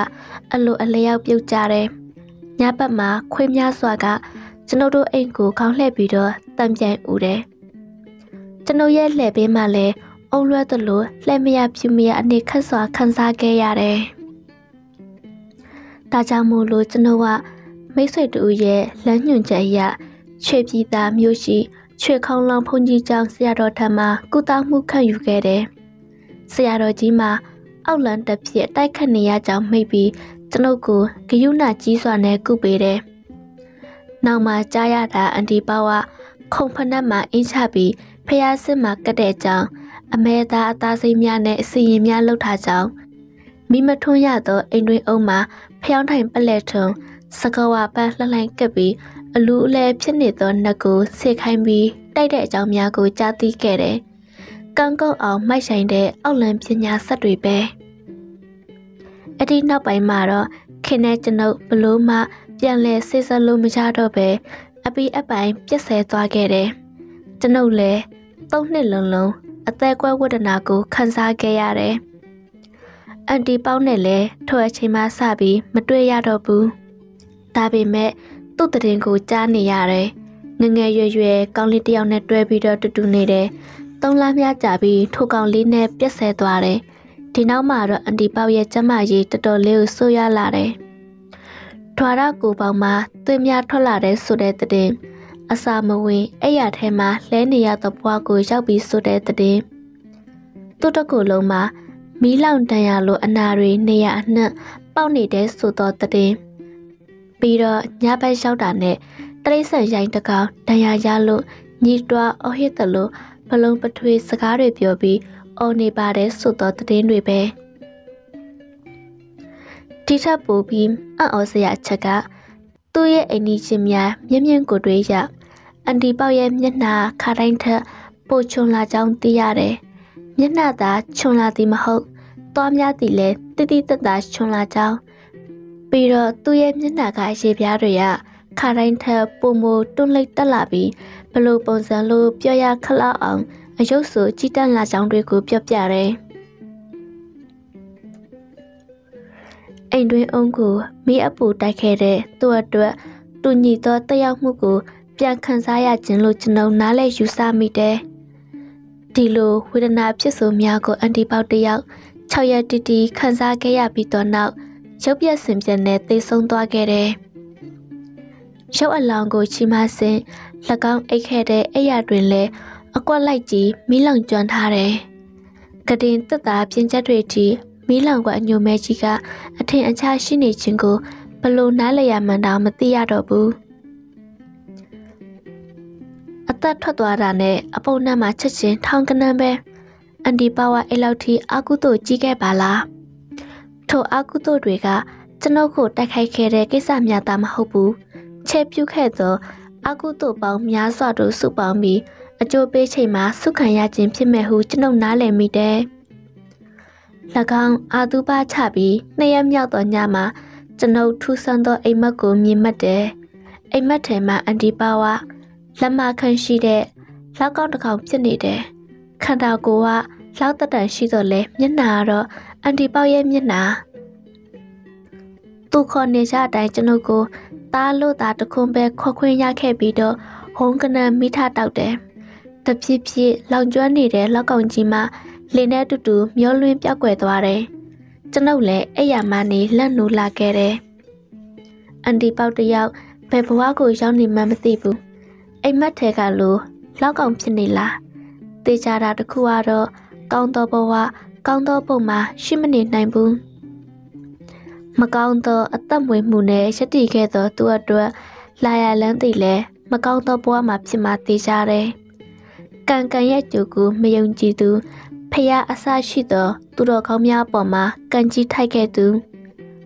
အလိုအလျောက်ပြုတ်ကြတယ်။ညဘက်မှာခွေးများစွာကကျွန်ုပ်တို့အိမ်ကိုခေါင်းလှည့်ပြီးတော့တံပြန်ဦးတယ်။ကျွန်ုပ်ရဲ့လှည့်ပေးမှလည်းအုံလွှဲသလိုလှည့်မရဖြူမရအနေခက်စွာခံစားခဲ့ရတယ်။ဒါကြောင့်မို့လို့ကျွန်ုပ်ကမိတ်ဆွေတို့ရဲ့လမ်းညွှန်ချက်အရချွေပြည်သားမျိုးရှိ ချွေခေါင်းလောင်ဘုန်းကြီးကျောင်းဆရာတော်ထံမှကုသမှုခံယူခဲ့တယ်။ဆရာတော်ကြီးမှာအောက်လန်တစ်ဖြစ်တိုက်ခတ်နေရကြောင်းမိတ်ပြီးကျွန်ုပ်ကိုဂယုဏကြီးစွာနဲ့ကုပေးတယ်။နောက်မှကြားရတာအန်တီပါဝါခုံဖနက်မှာအင်းချပြီးဖះစစ်မှာကတဲ့ကြောင်းအမဲသားအသားစိမ်းများနဲ့အစီရင်များလှုပ်ထားကြောင်းမိမထွန်းရသောအိမ်တွင်အုံမှာဖျောင်းထိုင်ပလက်ထုံစကဝပန်းလှလှိုင်းကပ်ပြီး အလူအလဲဖြစ်နေသောနှက်ကိုဆေခိုင်းပြီးတိုက်တဲ့အကြောင်းများကိုကြားသိခဲ့တယ်။ကန်းကုန်းအောင်မိုက်ဆိုင်တဲ့အောက်လံပညာဆက်တွေပဲ။အဒီနောက်ပိုင်းမှာတော့ခင်နဲ့ကျွန်ုပ်ဘလို့မှပြန်လဲဆေးစလို့မကြတော့ပဲအပီအပိုင်ပြက်ဆဲသွားခဲ့တယ်။ကျွန်ုပ်လည်းသုံးနှစ်လုံးလုံးအသက်ကွဲဝဒနာကိုခံစားခဲ့ရတယ်။အန်တီပေါင်းနဲ့လည်းထိုအချိန်မှစပြီးမတွေ့ရတော့ဘူး။ဒါပေမဲ့ သူ့တရင်ကိုကြားနေရတယ်။ငငယ်ရွယ်ရွယ်ကောင်းလေးတယောက်နဲ့တွဲပြီးတော့တူတူနေတယ်။သုံးလများကြာပြီးထိုကောင်လေးနဲ့ပြက်ဆဲသွားတယ်။ဒီနောက်မှာတော့အန်တီပေါရဲ့ကျမကြီးတော်တော်လေးကိုဆိုးရလာတယ်။ထွာရကိုပေါင်မှာသွေးများထွက်လာတဲ့ဆိုတဲ့တဲ့။အစာမဝင်အဲ့ရထဲမှာလဲနေရသောဘွားကိုရောက်ပြီးဆိုတဲ့တဲ့။သူ့တကူလုံးမှာမီးလောင်တန်ရလိုအနာတွေနေရအနှံ့ပေါက်နေတဲ့ဆိုသောတဲ့။ ပြီးတော့ညဘက်ရောက်တာနဲ့တရိษံရိုင်းတကောင်ဒဏ်ရာရလို့ညီတွားအဟစ်တလို့ဘလုံးပထွေးစကားတွေပြောပြီးအော်နေပါတယ်ဆိုတော့တည်င်းတွေပဲတိထပ်ပူပြီးအံ့ဩစရာချက်ကသူ့ရဲ့အိမ်ကြီးချင်းများမြင့်မြင့်ကိုတွေးရအန်တီပေါရဲ့မျက်နှာခါတိုင်းထက်ပိုချွန်လာကြောင်းသိရတယ်မျက်နှာသာချွန်လာသည်မဟုတ်သွားများသည်လည်းတိတိတတ်တာချွန်လာကြောင်း ပြီးတော့သူ့ရဲ့မျက်နှာကရေပြားတွေကခါတိုင်းထက်ပုံမတွန်းလိုက်တက်လာပြီးဘလို့ပုံစံလို့ပြောရခလောက်အောင်အယုတ်ဆိုကြည်တန့်လာကြောင်းတွေကိုပြောပြတယ်။အိမ်တွင်အုံးကိုမိအပူတိုက်ခဲ့တဲ့သူ့အတွက်တူညီသောတက်ရောက်မှုကိုပြန်ခန်းစားရခြင်းလို့ကျွန်ုပ်နားလဲယူဆမိတယ်။ဒီလိုဝေဒနာဖြစ်ဆိုများကိုအန်တီပေါတယောက်6ရက်တီတီခန်းစားခဲ့ရပြီးတော့နောက် ရုပ်ပြက်စင်ပြက်နဲ့သေဆုံးသွားခဲ့တယ်။ရုပ်အလောင်းကိုချီမဆင်၎င်းအိတ်ခဲ့တဲ့အိယာတွင်လည်းအကွက်လိုက်ကြီးမီးလောင်ကျွမ်းထားတယ်။ကတင်တက်တာပြင်းချက်တွေထိမီးလောင်ကအညိုမဲကြီးကအထင်အချာရှိနေခြင်းကိုဘလို့နားလည်ရမှန်းတော့မသိရတော့ဘူး။အသက်ထွက်သွားတာနဲ့အပုပ်နှံ့မှာချက်ချင်းထောင်ကနန်းပဲအန်ဒီပါဝါအဲ့လောက်ထိအာကုသို့ကြီးခဲ့ပါလား။ ထိုအကုသို့တွေကကျွန်ုပ်ကိုတိုက်ခိုက်ခဲ့တဲ့ကိစ္စများသာမဟုတ်ဘူးချဲပြုခဲ့သောအကုသို့ပေါင်းများစွာတို့စုပေါင်းပြီးအကျိုးပေးချိန်မှာစုခံရခြင်းဖြစ်မဲ့ဟုကျွန်ုပ်နားလည်မိတယ်၎င်းအာသူပချပြီးနှစ်ရက်မြောက်သောညမှာကျွန်ုပ်ထူဆန်းသောအိမ်မက်ကိုမြင်မှတ်တယ်အိမ်မက်ထဲမှာအန်တီပါဝါလက်မခန့်ရှိတဲ့လောက်ကောက်တစ်ကောင်ဖြစ်နေတယ်ခန္ဓာကိုယ်ကလောက်တတန်ရှိတော့လဲမျက်နှာကတော့ အန်တီပေါရဲ့မျက်နှာသူခေါ်နေကြအတိုင်းကျွန်ုပ်ကိုသားလို့သားတခွန်းပဲခေါ်ခွင့်ရခဲ့ပြီးတော့ဟုံးကနန်မိထတောက်တယ်တပြည့်ပြည့်လောင်ကျွမ်းနေတဲ့လောက်ကောင်ကြီးမှလင်းနဲ့တူတူမျောလွင်းပြောက်ွယ်သွားတယ်ကျွန်ုပ်လည်းအဲ့ရမနေလက်နိုးလာခဲ့တယ်အန်တီပေါတယောက်ဘယ်ဘဝကိုရောက်နေမှမသိဘူးအိမ်မက်ထဲကလို့လောက်ကောင်ဖြစ်နေလားတေချာတာတခုကတော့ကောင်းသောဘဝ ကောင်းသောပုံမှာရှိမနေနိုင်ဘူးမကောင်းသောအသက်မွေးမှုနဲ့ရည်တည်ခဲ့သောသူအတွက်လာရလန်းသိလဲမကောင်းသောဘဝမှာဖြစ်မှသိကြတယ်။ကံကံရဲ့ကြိုကူမယုံကြည်သူဖះအဆရှိသောသူတော်ကောင်းများပေါ်မှာကံကြီးထိုက်ခဲ့သူ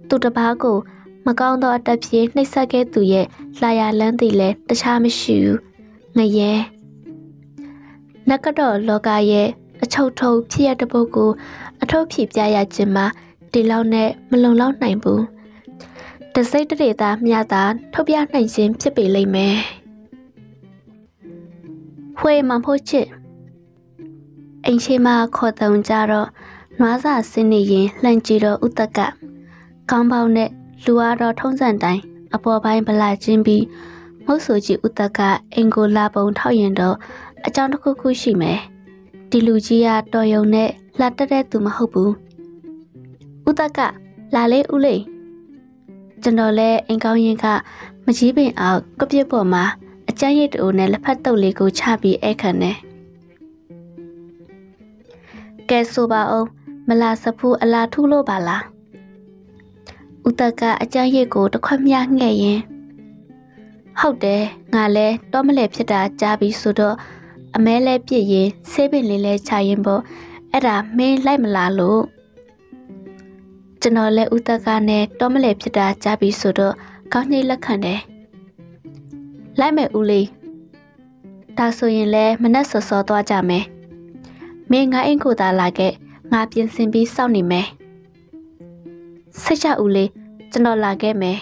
သူတစ်ပါးကို မကောင်းသောအတက်ဖြင့်နှိပ်စက်ခဲ့သူရဲ့လာရလန်းသိလဲတခြားမရှိဘူး။ငရဲနကတော်လောကရဲ့ အချုပ်ထုံဖြစ်ရတဲ့ပုဂ္ဂိုလ်အထုပ်ဖြစ်ပြရခြင်းမှာဒီလောက်နဲ့မလုံလောက်နိုင်ဘူးတစိတ်တရေသားမြတာထုတ်ပြနိုင်ခြင်းဖြစ်ပေလိမ့်မယ်ဖွေမဖို့ချစ်အိမ်ရှိမခေါ်တုံကြတော့နွားစာစင်းနေရင်လှန်ကြည့်တော့ဥတကကောင်းပေါင်းနဲ့လူအားတော့ထုံးစံတိုင်းအပေါ်ပိုင်းဗလာချင်းပြီးမုတ်ဆိုကြီးဥတကအင်ကိုလာပုံထောက်ရင်တော့အကြောင်းတစ်ခုခုရှိမယ် ဒီလူကြီးကတော်ယုံနဲ့လှတက်တဲ့သူမဟုတ်ဘူးဦးတက်ကလာလေဦးလေးကျွန်တော်လည်းအိမ်ကောင်းရင်ကမကြီးပင်အောက်ကပြစ်ပေါ်မှာအကျန်းရိတ်တူနဲ့လက်ဖက်တုပ်လေးကိုချပြီးဧခံနေကဲဆိုပါအောင်မလာစဖူးအလာထုလို့ပါလားဦးတက်ကအကျန်းရိတ်ကိုတစ်ခွက်မြငှဲ့ရင်ဟုတ်တယ်ငါလဲတော့မလဲဖြစ်တာကြားပြီးဆိုတော့ အမဲလဲပြစ်ရင်ဆေးပင်လေးလဲချရင်ပေါ့အဲ့ဒါမင်းလိုက်မလားလို့ကျွန်တော်လည်းဦးတက်ကနဲ့တော့မလဲဖြစ်တာကြားပြီးဆိုတော့ကောင်းကြီးလက်ခံတယ်လိုက်မယ်ဦးလေးဒါဆိုရင်လည်းမနဲ့စောစောသွားကြမယ်မင်းငါအိမ်ကိုသာလာခဲ့ငါပြင်ဆင်ပြီးစောင့်နေမယ်စိတ်ချဦးလေးကျွန်တော်လာခဲ့မယ်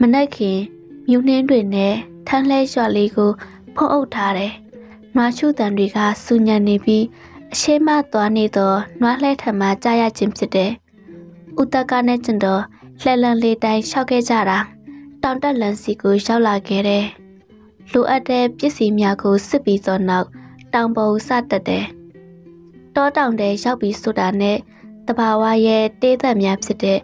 မနက်ခင်မြူနှင်းတွေနဲ့ ထန်းလဲရွှလေးကိုဖုံးအုပ်ထားတယ်နွားချူတန်တွေကစူညံနေပြီးအရှိမသွားနေသောနွားလှဲထံမှကြားရခြင်းဖြစ်တယ်။ဦးတကနဲ့ကျန်တော်လှဲလန်လေးတိုင်းလျှောက်ခဲ့ကြတာတောင်တက်လန်စီကိုရောက်လာခဲ့တယ်။လိုအပ်တဲ့ပစ္စည်းများကိုစစ်ပြီးသောနောက်တောင်ပေါ်စတက်တယ်။တောတောင်တဲရောက်ပြီးဆိုတာနဲ့တဘာဝရဲ့တေးသက်များဖြစ်တဲ့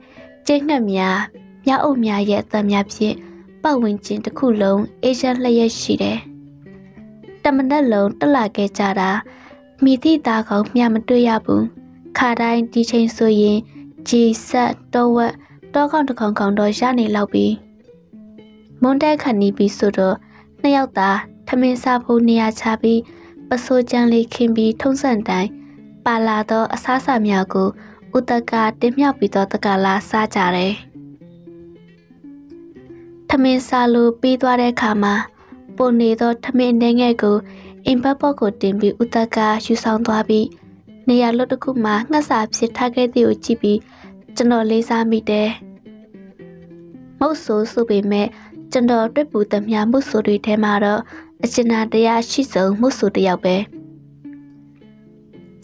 ကျင်းငှက်များမြောက်အုပ်များရဲ့အသက်များဖြင့် ပတ်ဝန်းကျင်တစ်ခုလုံးအေးချမ်းလျက်ရှိတယ်။တမနက်လုံးတက်လာခဲ့ကြတာမိသည့်သားကောင်မျှမတွေ့ရဘူးခါတိုင်းဒီချိန်ဆိုရင်ဂျီဆက်တော့ဝက်တောကောင်တစ်ကောင်ကောင်တော့ရနေလောက်ပြီမွန်တက်ခဏီပြီးဆိုတော့နှစ်ယောက်သာထမင်းစားဖို့နေရာချပြီးပစိုးကြမ်းလေးခင်းပြီးထုံးစံတိုင်းပါလာသောအစားအစာများကိုဥတကတင်မြောက်ပြီးတော့တကလာစားကြတယ် ထမင်းစားလို့ပြီးသွားတဲ့အခါမှာပုံနေသောထမင်းနှဲငယ်ကိုအိမ်ဘက်ပေါ်ကိုတင်ပြီးဥတကယူဆောင်သွားပြီးနေရာလွတ်တစ်ခုမှာငှက်စာဖြစ်ထားခဲ့သည်ကိုကြည့်ပြီးကျွန်တော်လေးစားမိတယ်။မုတ်ဆိုးဆိုပေမဲ့ကျွန်တော်တွေ့ပူသမျှမုတ်ဆိုးတွေထဲမှာတော့အကျဉ်းတရားရှိဆုံးမုတ်ဆိုးတယောက်ပဲ။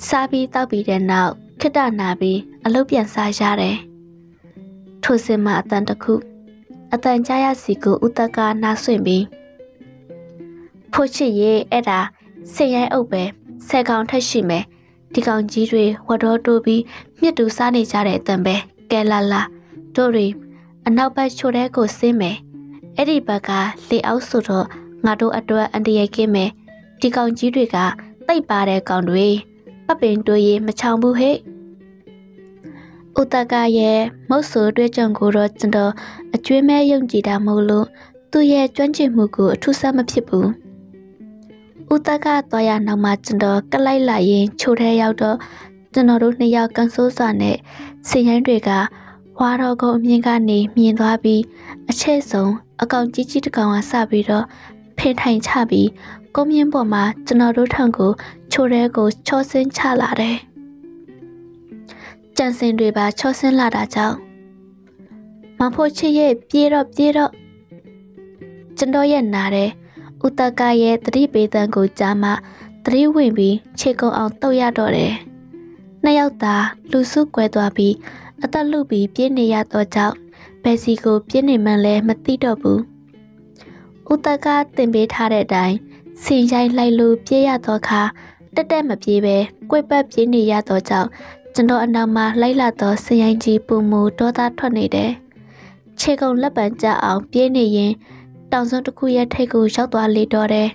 စားပြီးတောက်ပြီးတဲ့နောက်ခိတနာပြီးအလုပ်ပြန်စားရတယ်။ထိုစင်မှာအတန်တစ်ခု အတန်ကြားရစီကိုဥတကနားဆွင့်ပြီးဖို့ချစ်ရဲ့အဲ့ဒါစင်ရိုင်းအုပ်ပဲဆယ်ကောင်ထက်ရှိမယ်ဒီကောင်ကြီးတွေဝတော်တိုးပြီးမြစ်တူစားနေကြတဲ့အတန်ပဲကဲလာလာတို့တွေအနောက်ဘက်ချိုတဲ့ကိုဆင်းမယ်အဲ့ဒီဘက်ကလေအောက်ဆိုတော့ငါတို့အတွက်အန်တရကင်းမယ်ဒီကောင်ကြီးတွေကတိတ်ပါတဲ့ကောင်တွေပပင်တွေးရင်မချောင်ဘူးဟဲ့ ဥတကရဲ့မုတ်ဆိုတွေ့ကြုံကိုတော့ကျွန်တော်အကျွေးမဲယုံကြည်တာမဟုတ်လို့သူ့ရဲ့ကျွမ်းကျင်မှုကိုအထူးဆန်းမဖြစ်ဘူးဦးတက်ကသွားရနောက်မှကျွန်တော်ကလိုက်လာရင်ချိုထဲရောက်တော့ကျွန်တော်တို့နှစ်ယောက်ကန်ဆိုးစွာနဲ့စင်ရိုင်းတွေကဝါတော်ကုန်းအမြင့်ကနေမြင်သွားပြီးအချက်ဆုံးအကောင်ကြီးကြီးတစ်ကောင်ကစပြီးတော့ဖင်ထိုင်ချပြီးကုန်းမြင့်ပေါ်မှာကျွန်တော်တို့ထံကိုချိုးရဲကိုချောဆင်းချလာတယ်။ ကြံစင်တွေပါချောဆင်းလာတာကြောင့်မဖို့ချစ်ရဲ့ပြေးတော့ပြေးတော့ကျွန်တော်ရဲ့နားတဲ့ဥတကရဲ့တတိပေတံကိုကြားမှတတိဝင်ပြီးခြေကုံအောင်တုတ်ရတော့တယ်။နှစ်ယောက်သာလူစုကွဲသွားပြီးအသက်လူပြီးပြင်းနေရတော့ကြောင့်ဘယ်စီကိုပြင်းနေမှန်းလဲမသိတော့ဘူး။ဥတကတင်ပေးထားတဲ့အတိုင်းစင်ရိုင်းလိုက်လို့ပြေးရတော့ခါတက်တက်မပြေးပဲကိုယ်ပတ်ပြေးနေရတော့ကြောင့် ကျွန်တော်အနောက်မှာလိုက်လာတော့စင်ရိုင်းကြီးပူမူဒေါသထွက်နေတယ်။ခြေကုံလက်ပံကျအောင်ပြေးနေရင်တောင်စွန်းတစ်ခုရဲ့ထိပ်ကိုရောက်သွားလေတော့တယ်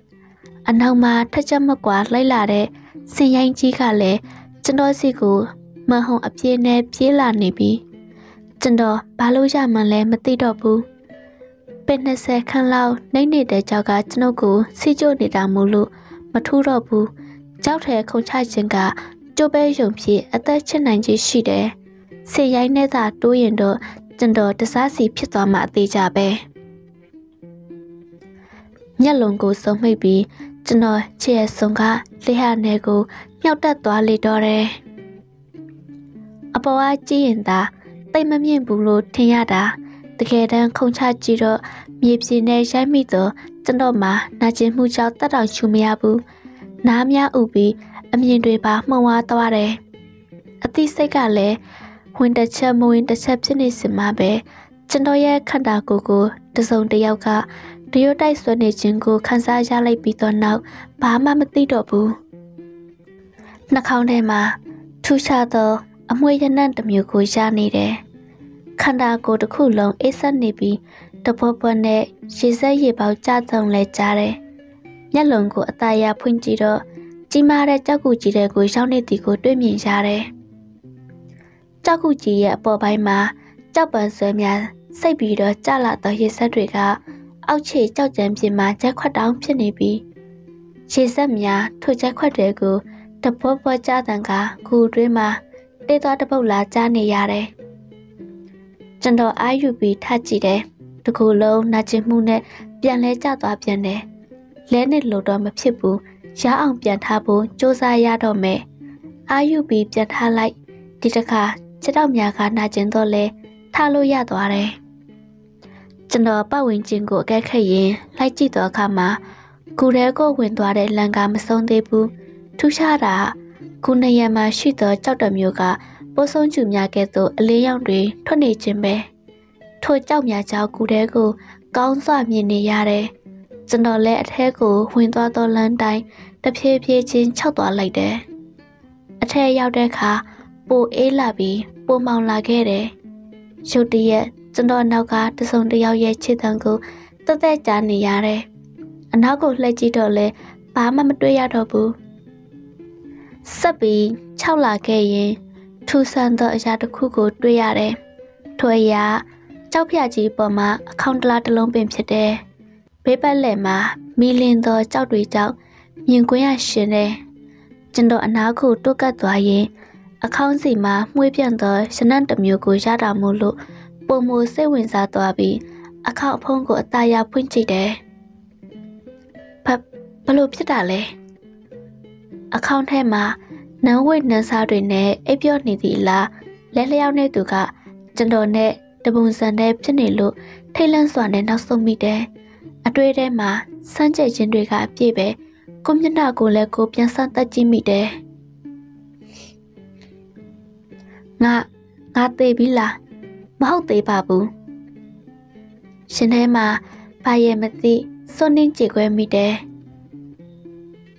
။အနောက်မှာထက်ချက်မကွာလိုက်လာတဲ့စင်ရိုင်းကြီးကလည်းကျွန်တော်စီကိုမဟုံအပြေးနဲ့ပြေးလာနေပြီ။ကျွန်တော်ဘာလို့ရမှန်းလဲမသိတော့ဘူး။ပင်20ခန်းလောက်နှိမ့်နေတဲ့ကြောက်ကကျွန်ုပ်ကိုစီကျို့နေတာမို့လို့မထူးတော့ဘူး။ကြောက်ထဲခုန်ချခြင်းက ကျိုးပဲယုံဖြစ်အသက်ချနိုင်ခြင်းရှိတယ်။စေရိုင်းနဲ့သာတိုးရင်တော့ကျွန်တော်တစားစီဖြစ်သွားမှအသေးကြပဲ။မျက်လုံးကိုစုံမိတ်ပြီးကျွန်တော်ချစ်ရဲ့ဆုံကလေဟာနယ်ကိုမြောက်တက်သွားလေတော့တယ်အပေါ်ကကြည့်ရင်သာတိတ်မမြင့်ဘူးလို့ထင်ရတာတကယ်တမ်းခုံချကြည့်တော့မြေပြင်နဲ့ရိုက်မိတော့ကျွန်တော်မှနာကျင်မှုကြောင့်တတ်တော်ချူမရဘူးနားများဥပြီး အမြင်တွေပါမှုံဝါသွားတယ်အသိစိတ်ကလည်းဝင်တစ်ချက်မဝင်တစ်ချက်ဖြစ်နေစမှာပဲကျွန်တော်ရဲ့ခန္ဓာကိုယ်ကိုတစုံတစ်ယောက်ကတရုတ်တိုက်ဆွနေခြင်းကိုခန်းစားရလိုက်ပြီးတော့နောက်ဘာမှမသိတော့ဘူးနှာခေါင်းထဲမှာထူးခြားသောအမွှေးရနံ့တစ်မျိုးကိုရနေတယ်ခန္ဓာကိုယ်တစ်ခုလုံးအိပ်ဆက်နေပြီးတပွပွနဲ့ရေစက်ရေပေါက်ကြတုံလဲကြားတယ်မျက်လုံးကိုအသားရဖွင့်ကြည့်တော့ ကြီးမားတဲ့ကြောက်ကူကြီးတဲ့ကိုရောက်နေသည်ကိုတွေ့မြင်ရတယ်ကြောက်ကူကြီးရဲ့အပေါ်ပိုင်းမှာကြောက်ပန်ဆွဲများစိတ်ပြီးတော့ကြလာသောရေစက်တွေကအောက်ခြေကြောက်ကြံပြင်မှာချက်ခွက်တောင်းဖြစ်နေပြီးခြေဆက်များထိုချက်ခွက်တွေကိုတပွပွကြတန်ကဂူတွင်းမှာတေးသွားတပုတ်လာကြားနေရတယ်။ကျွန်တော်အာယူပြီးထကြည့်တယ်။တကူလုံးနာကျင်မှုနဲ့ပြန်လဲကျသွားပြန်တယ်။လဲနဲ့လို့တော့မဖြစ်ဘူး။ ရအောင်ပြန်ထားဖို့စူးစမ်းရတော့မယ်။အာယူပြီးပြန်ထားလိုက်ဒီတစ်ခါခြေတော့များကနာကျင်တော့လဲထားလို့ရသွားတယ်။ကျွန်တော်ပတ်ဝန်းကျင်ကိုအကဲခတ်ရင်လိုက်ကြည့်တော့အခါမှာကူရဲကိုဝင်သွားတဲ့လန်ကာမဆုံးသေးဘူးထူးခြားတာခုနရံမှာရှိသောကြောက်တမျိုးကပိုးဆုံးကျူများကဲ့သို့အလေးရောင်တွေထွက်နေခြင်းပဲထိုကြောက်များကြောင့်ကူရဲကိုကောင်းစွာမြင်နေရတယ်ကျွန်တော်လည်းအထဲကိုဝင်သွားသောလမ်းတိုင်း တဖြည်းဖြည်းချင်းခြောက်သွားလိုက်တယ်အထဲရောက်တဲ့အခါပိုအေးလာပြီးပိုမောင်လာခဲ့တယ်ရုတ်တရက်ကျွန်တော်နောက်ကတစုံတယောက်ရဲ့ခြေတံကိုတက်တက်ကြားနေရတယ်။အနောက်ကိုလှည့်ကြည့်တော့လဲဘာမှမတွေ့ရတော့ဘူး။ဆက်ပြီးခြောက်လာခဲ့ရင်ထူဆန်းသောအရာတစ်ခုကိုတွေ့ရတယ်။ထိုအရာကြောက်ဖြာကြီးပေါ်မှာအခေါင်တလားတစ်လုံးပင်ဖြစ်တယ်။ဘေးပတ်လက်မှာမီလင်းသောကြောက်တွေကြောင့် မြင်ကွင်းရရှင်တယ်။ကျွန်တော်အနားကိုတွတ်ကတ်သွားရင်အခေါင်းစီမှာမှုေးပြန့်သောရှနံ့တစ်မျိုးကိုရတာမို့လို့ပုံမစိတ်ဝင်စားသွားပြီးအခောက်အဖုံးကိုအသားရဖွင့်ကြည့်တယ်။ဘဘလို့ဖြစ်တာလဲ။အခောင်းထဲမှာနန်းဝိတ်နန်းစားတွေနဲ့အိပ်ပျော့နေသည့်လားလဲလျောက်နေသူကကျွန်တော်နဲ့တပုံစံနဲ့ဖြစ်နေလို့ထိတ်လန့်စွာနဲ့နောက်ဆုံးမိတယ်။အတွေ့ထဲမှာစမ်းကြဲခြင်းတွေကအပြည့်ပဲ ကိုမျက်နှာကိုလည်းကိုပြန်ဆန်းတက်ကြည့်မိတယ်။ငါငါသေးပြီလားမဟုတ်သေးပါဘူးရှင်ထဲမှာဘာရဲ့မသိစွန့်နှင်းကြေခွဲမိတယ်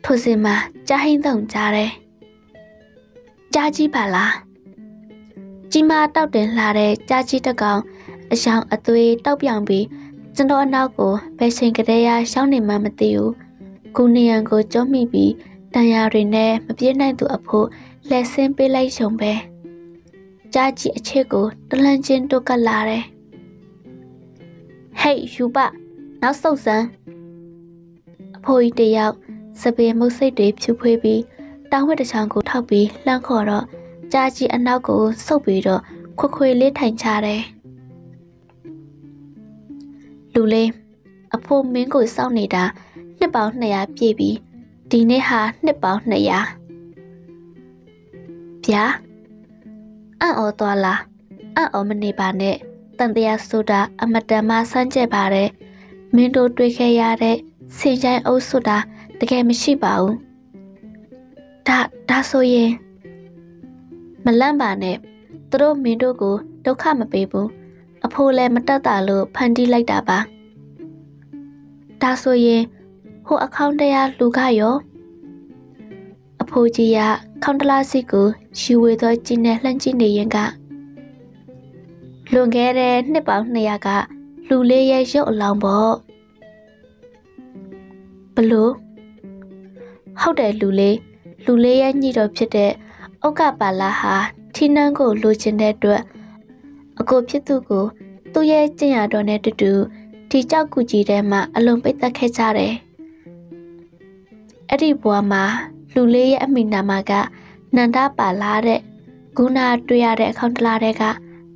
ထိုစဉ်မှာကြားဟင်းတုံကြားတယ်ကြားကြီးပါလားကြီးမာတောက်တင်လာတဲ့ကြားကြီးတစ်ကောင်အယောင်အသွေးတောက်ပြောင်ပြီးကျွန်တော်အနောက်ကိုဘယ်ချိန်ကလေးရရှောင်းနေမှမသိဘူး ဂူနီယံကိုကျုံးမိပြီးတန်ရာတွေနဲ့မပြေးနိုင်သူအဖို့လက်ဆင်းပေးလိုက်ရုံပဲ။ကြားကြည့်အချစ်ကိုတလန့်ချင်းတုတ်ကလာတယ်။ဟေးယူပနောက်ဆုတ်စမ်းအဖိုးကြီးတယောက်စပင်မုတ်စိတ်တွေဖြူဖွေးပြီးတောင်ဝက်တစ်ချောင်းကိုထောက်ပြီးလှမ်းခေါ်တော့ကြားကြီးအနောက်ကိုဆုပ်ပြီးတော့ခွခွေလေးထိုင်ချတယ်လူလေးအဖိုးမင်းကိုစောင့်နေတာ နှစ်ပေါင်း200ပြည့်ပြီဒီနေ့ဟာနှစ်ပေါင်း200ဗျာအံ့ဩသွားလားအံ့ဩမနေပါနဲ့တန်တရားဆိုတာအမတန်မှစမ်းကြက်ပါတယ်မင်းတို့တွေ့ခဲ့ရတဲ့စင်ချိုင်းအုပ်ဆိုတာတကယ်မရှိပါဘူးဒါဒါဆိုရင်မလန့်ပါနဲ့သူတို့မင်းတို့ကိုဒုက္ခမပေးဘူးအဖိုးလည်းမတက်တာလို့ဖန်တီးလိုက်တာပါဒါဆိုရင် ဟိုအကောင့်တရားလူကရောအဖိုးကြီးကခေါင်းတလားစီကိုရှူဝေသောကျင်းနဲ့လှမ်းကြည့်နေရင်ကလွန်ခဲ့တဲ့နှစ်ပေါင်း200ကလူလေးရဲ့ရုပ်အလောင်းပေါ့ဘလို့ဟုတ်တယ်လူလေးလူလေးရဲ့ညှိတော်ဖြစ်တဲ့ဥက္ကပါလာဟာထင်းနှန်းကိုလိုချင်တဲ့အတွက်အကိုဖြစ်သူကိုသူ့ရဲ့ကျင့်ရတော်နဲ့တူတူဒီကြောက်ကူကြီးထဲမှာအလုံးပိတ်သက်ခဲ့ကြတယ် အဲ့ဒီဘွားမှာလူလေးရဲ့အမိနာမကနန္ဒပါလာတဲ့ဂုဏတွေ့ရတဲ့အခေါင်တလားတဲ့က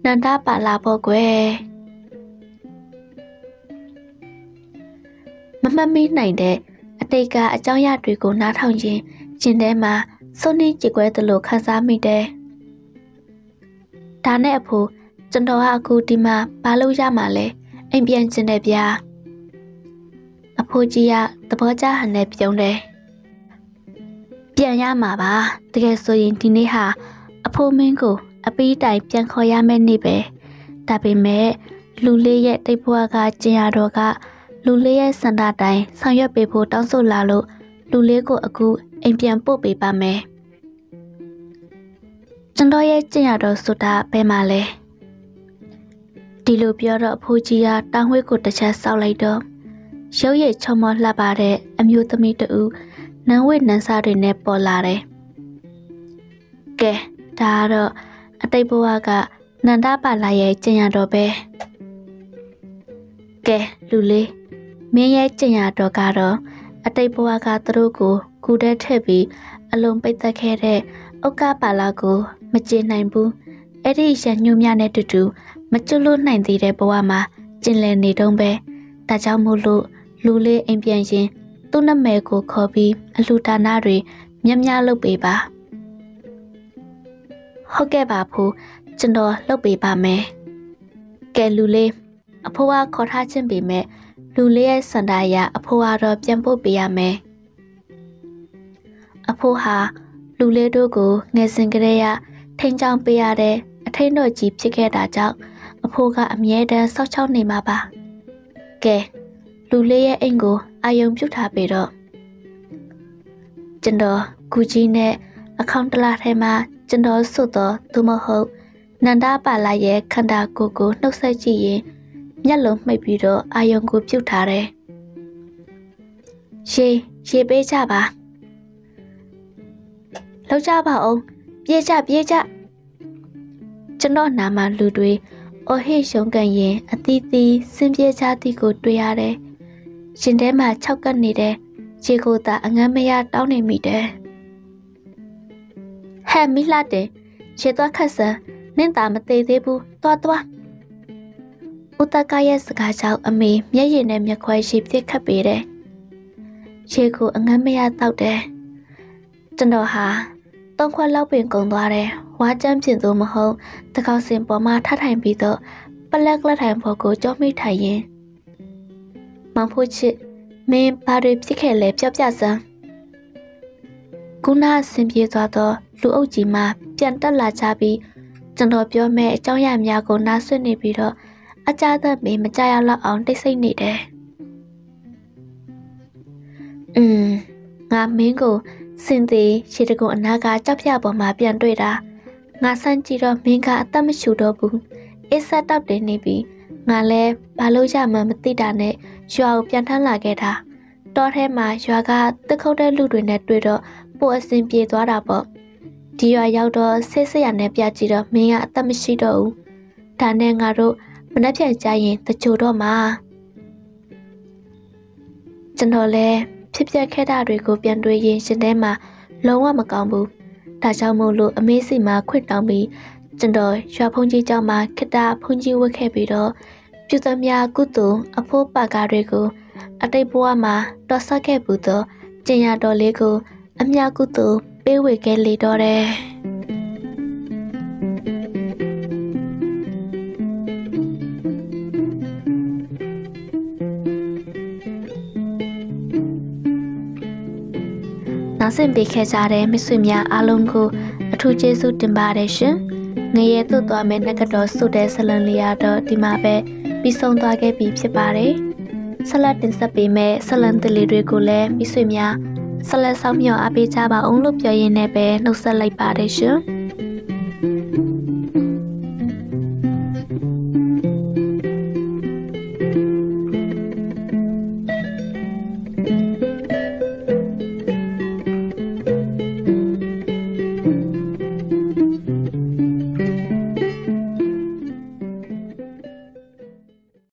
နန္ဒပါလာပေါ့ကွယ်မမမီးနိုင်တဲ့အတိတ်ကအကြောင်းအရာတွေကိုနားထောင်ခြင်းရှင်ထဲမှာစုံနှင်းကြည်ကွဲသလိုခံစားမိတယ်။ဒါနဲ့အဖိုးကျွန်တော်ကအခုဒီမှာဘာလို့ရမှာလဲအိမ်ပြန်ကျင်တယ်ဗျာ။အဖိုးကြီးကသဘောကျဟန်နဲ့ပြုံးတယ်။ ပြန်ရမှာပါတကယ်ဆိုရင်ဒီနေ့ဟာအဖိုးမင်းကိုအပီးတိုင်ပြန်ခေါ်ရမယ့်နေ့ပဲ။ဒါပေမဲ့လူလေးရဲ့တိတ်ဘွားကကျင်ရတော့ကလူလေးရဲ့စန္ဒတိုင်းဆောင်ရွက်ပေးဖို့တောင်းဆိုလာလို့လူလေးကိုအခုအိမ်ပြန်ပို့ပေးပါမယ်ကျွန်တော်ရဲ့ကျင့်ရတော့ဆိုတာဘယ်မှာလဲဒီလိုပြောတော့အဖိုးကြီးကတောင်ဝှေ့ကိုတစ်ချက်ဆောက်လိုက်တော့ရုပ်ရည်ချုံမောလှပတဲ့အမျိုးသမီးတူ နန်းဝိနန်းစားတွေနဲ့ပေါ်လာတယ်ကဲဒါကတော့အတိတ်ဘဝကနန္ဒပါလာရဲ့ကျင့်ရတော့ပဲကဲလူလေးမင်းရဲ့ကျင့်ရတော့ကတော့အတိတ်ဘဝကသူတို့ကိုကူတဲ့ထည့်ပြီးအလုံးပိတ်သက်ခဲ့တဲ့ဥက္ကပါလာကို မကျေနိုင်ဘူးအဲ့ဒီရညွမြနဲ့တူတူမကျွလို့နိုင်သေးတဲ့ဘဝမှာကျင်လည်နေတုံးပဲဒါကြောင့်မို့လို့လူလေးအိမ်ပြန်ရင် သူ့နာမည်ကိုခေါ်ပြီးအလှူဒါနတွေမြတ်များလုပ်ပေးပါဟုတ်ကဲ့ပါဖိုးကျွန်တော်လုပ်ပေးပါမယ်ကဲလူလေးအဖိုးကခေါ်ထားခြင်းပေမဲ့လူလေးရဲ့စန္ဒာရအဖိုးကတော့ပြန်ပို့ပေးရမယ်အဖိုးဟာလူလေးတို့ကိုငယ်စဉ်ကတည်းကထိန်ချောင်းပေးရတဲ့အထိန်တော်ကြီးဖြစ်ခဲ့တာကြောင့်အဖိုးကအမြဲတမ်းစောက်ချောက်နေမှာပါကဲ လူလေးရဲ့အိမ်ကိုအာယုံပြုတ်ထားပေတော့ကျွန်တော်ဂူကြီးနဲ့အကောင့်တလားထဲမှာကျွန်တော်စွတ်တော်သူမဟုတ်နန္ဒပါလာရဲ့ခန္ဓာကိုယ်ကိုနှုတ်ဆက်ကြည့်ရင်မျက်လုံးမှိတ်ပြီးတော့အာယုံကိုပြုတ်ထားတယ်။ရေရေပေးကြပါ။လောက်ကြပါအောင်ပြေးကြပြေးကြကျွန်တော်နာမလူတွေအော်ဟစ်ရှုံးကန်ရင်အသီးသီးစင်ပြေကြသည်ကိုတွေ့ရတယ်။ ရှင်ထဲမှာ၆ကပ်နေတဲ့ခြေကိုသာအငမ်းမရတောင်းနေမိတယ်။ဟဲ့မိလှတဲ့ခြေသွားခတ်စမ်းနင့်သာမသေးသေးဘူးသွားသွားဦးတကရဲ့စကားကြောင့်အမေမျက်ရည်နဲ့မျက်ခွဲရှိပြစ်ခတ်ပေးတယ်။ခြေကိုအငမ်းမရတောက်တယ်။ကျွန်တော်ဟာသုံးခွက်လောက်ပင်ကုန်သွားတယ်။ဝါကျန်းပြင်သူမဟုတ်တကောက်စင်ပေါ်မှာထထိုင်ပြီးတော့ပလက်ကလက်ထိုင်ဖို့ကိုကြောမိထိုင်ရင် မောင်ဖို့ချစ်မင်းဘာတွေဖြစ်ခဲ့လဲပြောပြစမ်းကုနာဆင်ပြေသွားတော့လူအုပ်ကြီးမှပြန်တက်လာကြပြီးကျွန်တော်ပြောမဲ့အကြောင်းအရာများကိုနားဆွနေပြီးတော့အကြသက်မေးမကြရလောက်အောင်တိတ်ဆိတ်နေတယ်။อืมငါမင်းကိုစင်သေးခြေတကုံအနာကကြောက်ဖြပေါ်မှာပြန်တွေ့တာငါဆန်းကြည့်တော့မင်းကအသက်မရှူတော့ဘူးအစ်ဆက်တောက်တင်နေပြီ ငါလဲဘာလို့ရမှန်းမသိတာနဲ့ရွာကိုပြန်ထမ်းလာခဲ့တာတောထဲမှာရွာကတက်ခုတ်တဲ့လူတွေနဲ့တွေ့တော့ပို့အစင်ပြေသွားတာပေါ့ဒီရွာရောက်တော့ဆေးစရနဲ့ပြကြည့်တော့မင်းကအသက်မရှိတော့ဘူးဒါနဲ့ငါတို့မနှက်ပြန်ကြရင်တချို့တော့မှာကျွန်တော်လည်းဖြစ်ပျက်ခဲ့တာတွေကိုပြန်တွေးရင်ရှင်ထဲမှာလုံးဝမကောင်းဘူးဒါကြောင့်မို့လို့အမေးစီမှာခွင့်တောင်းပြီးကျွန်တော်ရွာဖုန်ကြီးကျောင်းမှာခတ္တဖုန်ကြီးဝတ်ခဲ့ပြီးတော့ ပြုသမျှကုသိုလ်အဖို့ပါကားတွေကို အတိတ်ဘဝမှာတော်ဆက်ခဲ့ဘူးသောကျင်ရတော်လေးကို အမြကုသိုလ်ပေးဝေခဲ့လေတော့တယ်နောက်ဆက်ပေးခဲ့ကြတဲ့မိတ်ဆွေများအားလုံးကိုအထူးကျေးဇူးတင်ပါတယ်ရှင်။ငရေသွတ်သွားမဲ့နဂတော်ဆုတဲ့ဆလန်လေးရတော့ဒီမှာပဲ ပြီးဆုံးသွားခဲ့ပြီဖြစ်ပါတယ်။ဆက်လက်တင်ဆက်ပေးမဲ့ဆလန်တလီတွေကိုလည်းမိတ်ဆွေများဆက်လက်ဆောင်မြော်အားပေးကြပါအောင်လို့ပြောရင်းနဲ့ပဲနှုတ်ဆက်လိုက်ပါတယ်ရှင်။